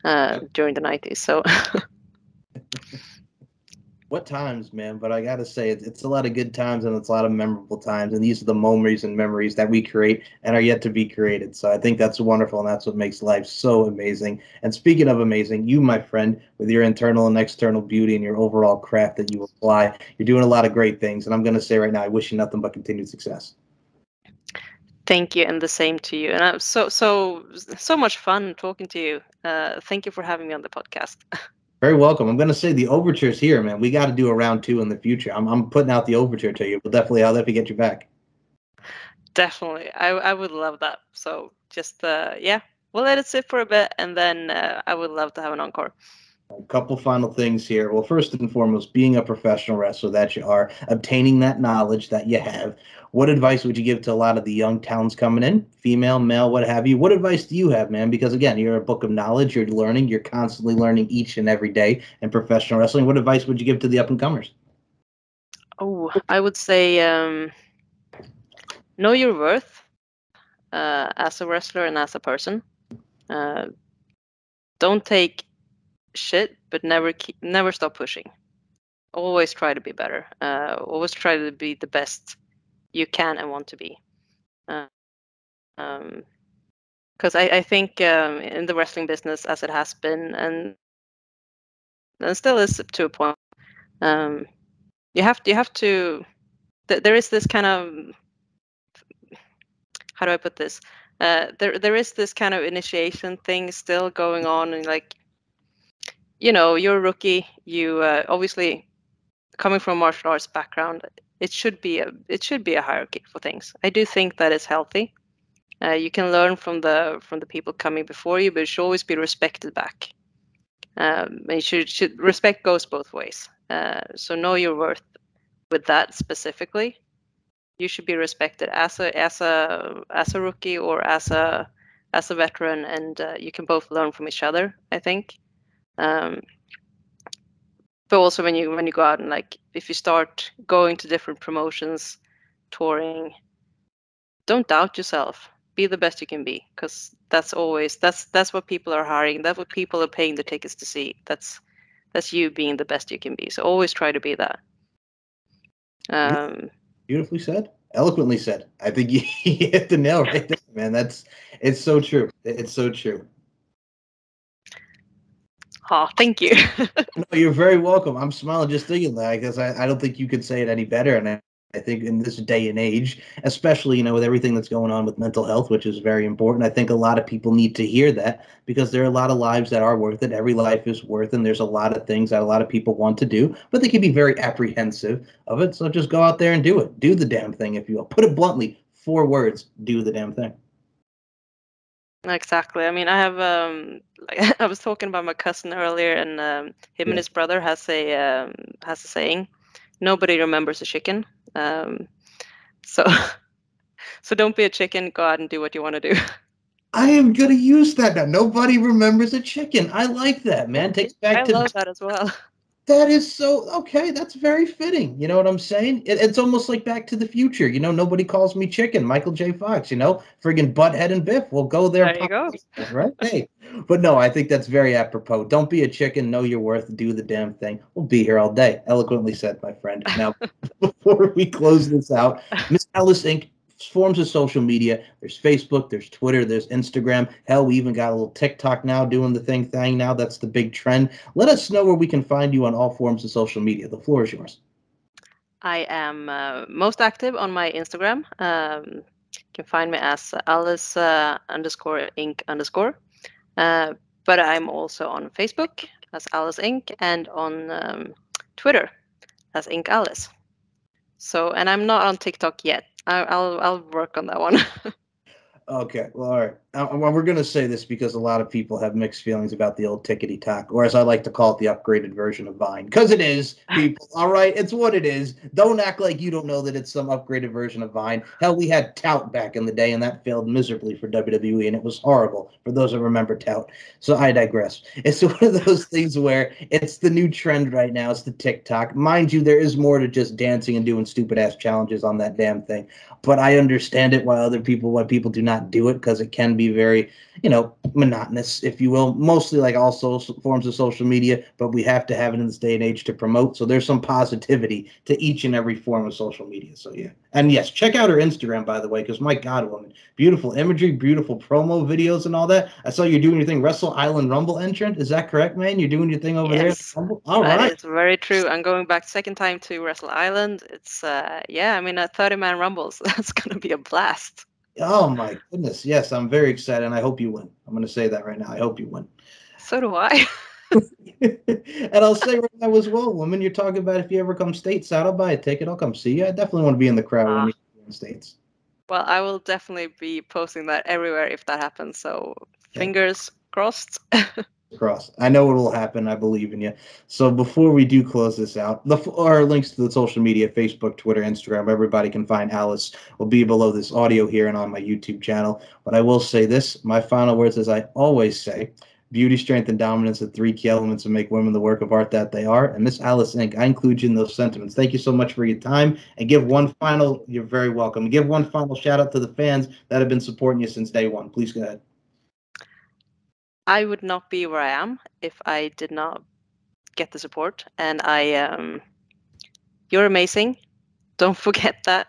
uh, during the nineties. So. what times, man? But I gotta say, it's, it's a lot of good times and it's a lot of memorable times, and these are the memories and memories that we create and are yet to be created. So I think that's wonderful, and that's what makes life so amazing. And speaking of amazing, you, my friend, with your internal and external beauty and your overall craft that you apply, you're doing a lot of great things. And I'm gonna say right now, I wish you nothing but continued success. Thank you, and the same to you. And I'm so so so much fun talking to you. Uh, thank you for having me on the podcast. Very welcome. I'm going to say the overture's here, man. We got to do a round two in the future. I'm I'm putting out the overture to you. We'll definitely I'll definitely get you back. Definitely, I I would love that. So just uh, yeah, we'll let it sit for a bit, and then uh, I would love to have an encore. A couple final things here. Well, first and foremost, being a professional wrestler that you are, obtaining that knowledge that you have, what advice would you give to a lot of the young talents coming in, female, male, what have you? What advice do you have, man? Because again, you're a book of knowledge, you're learning, you're constantly learning each and every day in professional wrestling. What advice would you give to the up and comers? Oh, I would say um, know your worth uh, as a wrestler and as a person. Uh, don't take shit, but never keep, never stop pushing. Always try to be better. Uh, always try to be the best you can and want to be. Uh, um, because I, I think um, in the wrestling business, as it has been and and still is to a point, um, you have you have to. Th- there is this kind of how do I put this? Uh, there there is this kind of initiation thing still going on, and like you know, you're a rookie. You uh, obviously coming from martial arts background, it should be a it should be a hierarchy for things. I do think that is healthy. Uh, you can learn from the from the people coming before you, but it should always be respected back. Um, and should should respect goes both ways. Uh, so know your worth with that specifically. You should be respected as a as a as a rookie or as a as a veteran, and uh, you can both learn from each other. I think. Um, but also when you when you go out and like if you start going to different promotions, touring, don't doubt yourself. Be the best you can be, because that's always that's that's what people are hiring. That's what people are paying the tickets to see. That's that's you being the best you can be. So always try to be that. Um, Beautifully said. Eloquently said. I think you hit the nail right there, man. That's it's so true. It's so true. Oh, thank you. no, you're very welcome. I'm smiling just thinking that because I, I don't think you could say it any better. And I, I think in this day and age, especially, you know, with everything that's going on with mental health, which is very important, I think a lot of people need to hear that because there are a lot of lives that are worth it. Every life is worth. And there's a lot of things that a lot of people want to do, but they can be very apprehensive of it. So just go out there and do it. Do the damn thing, if you will. Put it bluntly, Four words: do the damn thing. Exactly. I mean, I have um, like I was talking about my cousin earlier, and um, him Yeah. and his brother has a um, has a saying: "Nobody remembers a chicken." Um, so, so don't be a chicken. Go out and do what you want to do. I am gonna use that now. Nobody remembers a chicken. I like that, man. Takes back I to love that as well. That is so okay. That's very fitting. You know what I'm saying? It, it's almost like Back to the Future. You know, nobody calls me chicken. Michael J. Fox. You know, friggin' Butthead and Biff. We'll go there. There you go. Right? Hey, but no, I think that's very apropos. Don't be a chicken. Know your worth. Do the damn thing. We'll be here all day. Eloquently said, my friend. Now, before we close this out, Miss Alice Inc. forms of social media. There's Facebook, there's Twitter, there's Instagram. Hell, we even got a little TikTok now doing the thing thing now. That's the big trend. Let us know where we can find you on all forms of social media. The floor is yours. I am uh, most active on my Instagram. Um, you can find me as Aliss uh, underscore Ink underscore. Uh, but I'm also on Facebook as Aliss Ink. and on um, Twitter as Ink Aliss. So, and I'm not on TikTok yet. I'll I'll work on that one. Okay, well, all right. Uh, well, we're going to say this because a lot of people have mixed feelings about the old tickety tock, or as I like to call it, the upgraded version of Vine. Because it is, people. all right, it's what it is. Don't act like you don't know that it's some upgraded version of Vine. Hell, we had Tout back in the day, and that failed miserably for WWE, and it was horrible for those that remember Tout. So I digress. It's one of those things where it's the new trend right now. It's the TikTok. Mind you, there is more to just dancing and doing stupid ass challenges on that damn thing but I understand it why other people why people do not do it because it can be very you know monotonous if you will mostly like all social forms of social media but we have to have it in this day and age to promote so there's some positivity to each and every form of social media so yeah and yes check out her Instagram by the way because my god woman beautiful imagery beautiful promo videos and all that I saw you doing your thing Wrestle Island Rumble entrant is that correct man you're doing your thing over Yes. there Rumble? all That right is very true. I'm going back second time to Wrestle Island. It's uh yeah, I mean a 30 man rumbles. That's gonna be a blast. oh my goodness yes I'm very excited and I hope you win I'm going to say that right now I hope you win So do I. and I'll say right now as well, woman, you're talking about if you ever come stateside, I'll buy a ticket. I'll come see you. I definitely want to be in the crowd when Ah. you're in states. Well, I will definitely be posting that everywhere if that happens. So fingers crossed. Cross. I know it will happen. I believe in you. So before we do close this out, the our links to the social media, Facebook, Twitter, Instagram, everybody can find Aliss will be below this audio here and on my YouTube channel. But I will say this, my final words as I always say, beauty, strength, and dominance are three key elements that make women the work of art that they are. And Miss Aliss Ink., I include you in those sentiments. Thank you so much for your time. And give one final, you're very welcome. Give one final shout out to the fans that have been supporting you since day one. Please go ahead. I would not be where I am if I did not get the support. And I, um, you're amazing. Don't forget that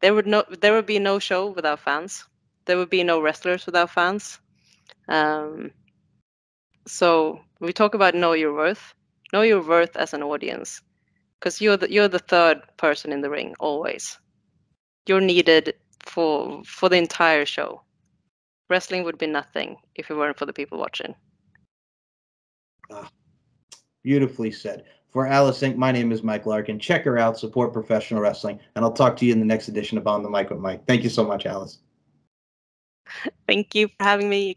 there would no, there would be no show without fans. There would be no wrestlers without fans. Um, so we talk about know your worth. Know your worth as an audience, because you're the you're the third person in the ring always. You're needed for for the entire show. Wrestling would be nothing if it weren't for the people watching. Ah, beautifully said. For Aliss Ink., my name is Mike Larkin. Check her out, support professional wrestling, and I'll talk to you in the next edition of On the Mic with Mike. Thank you so much, Aliss. Thank you for having me again.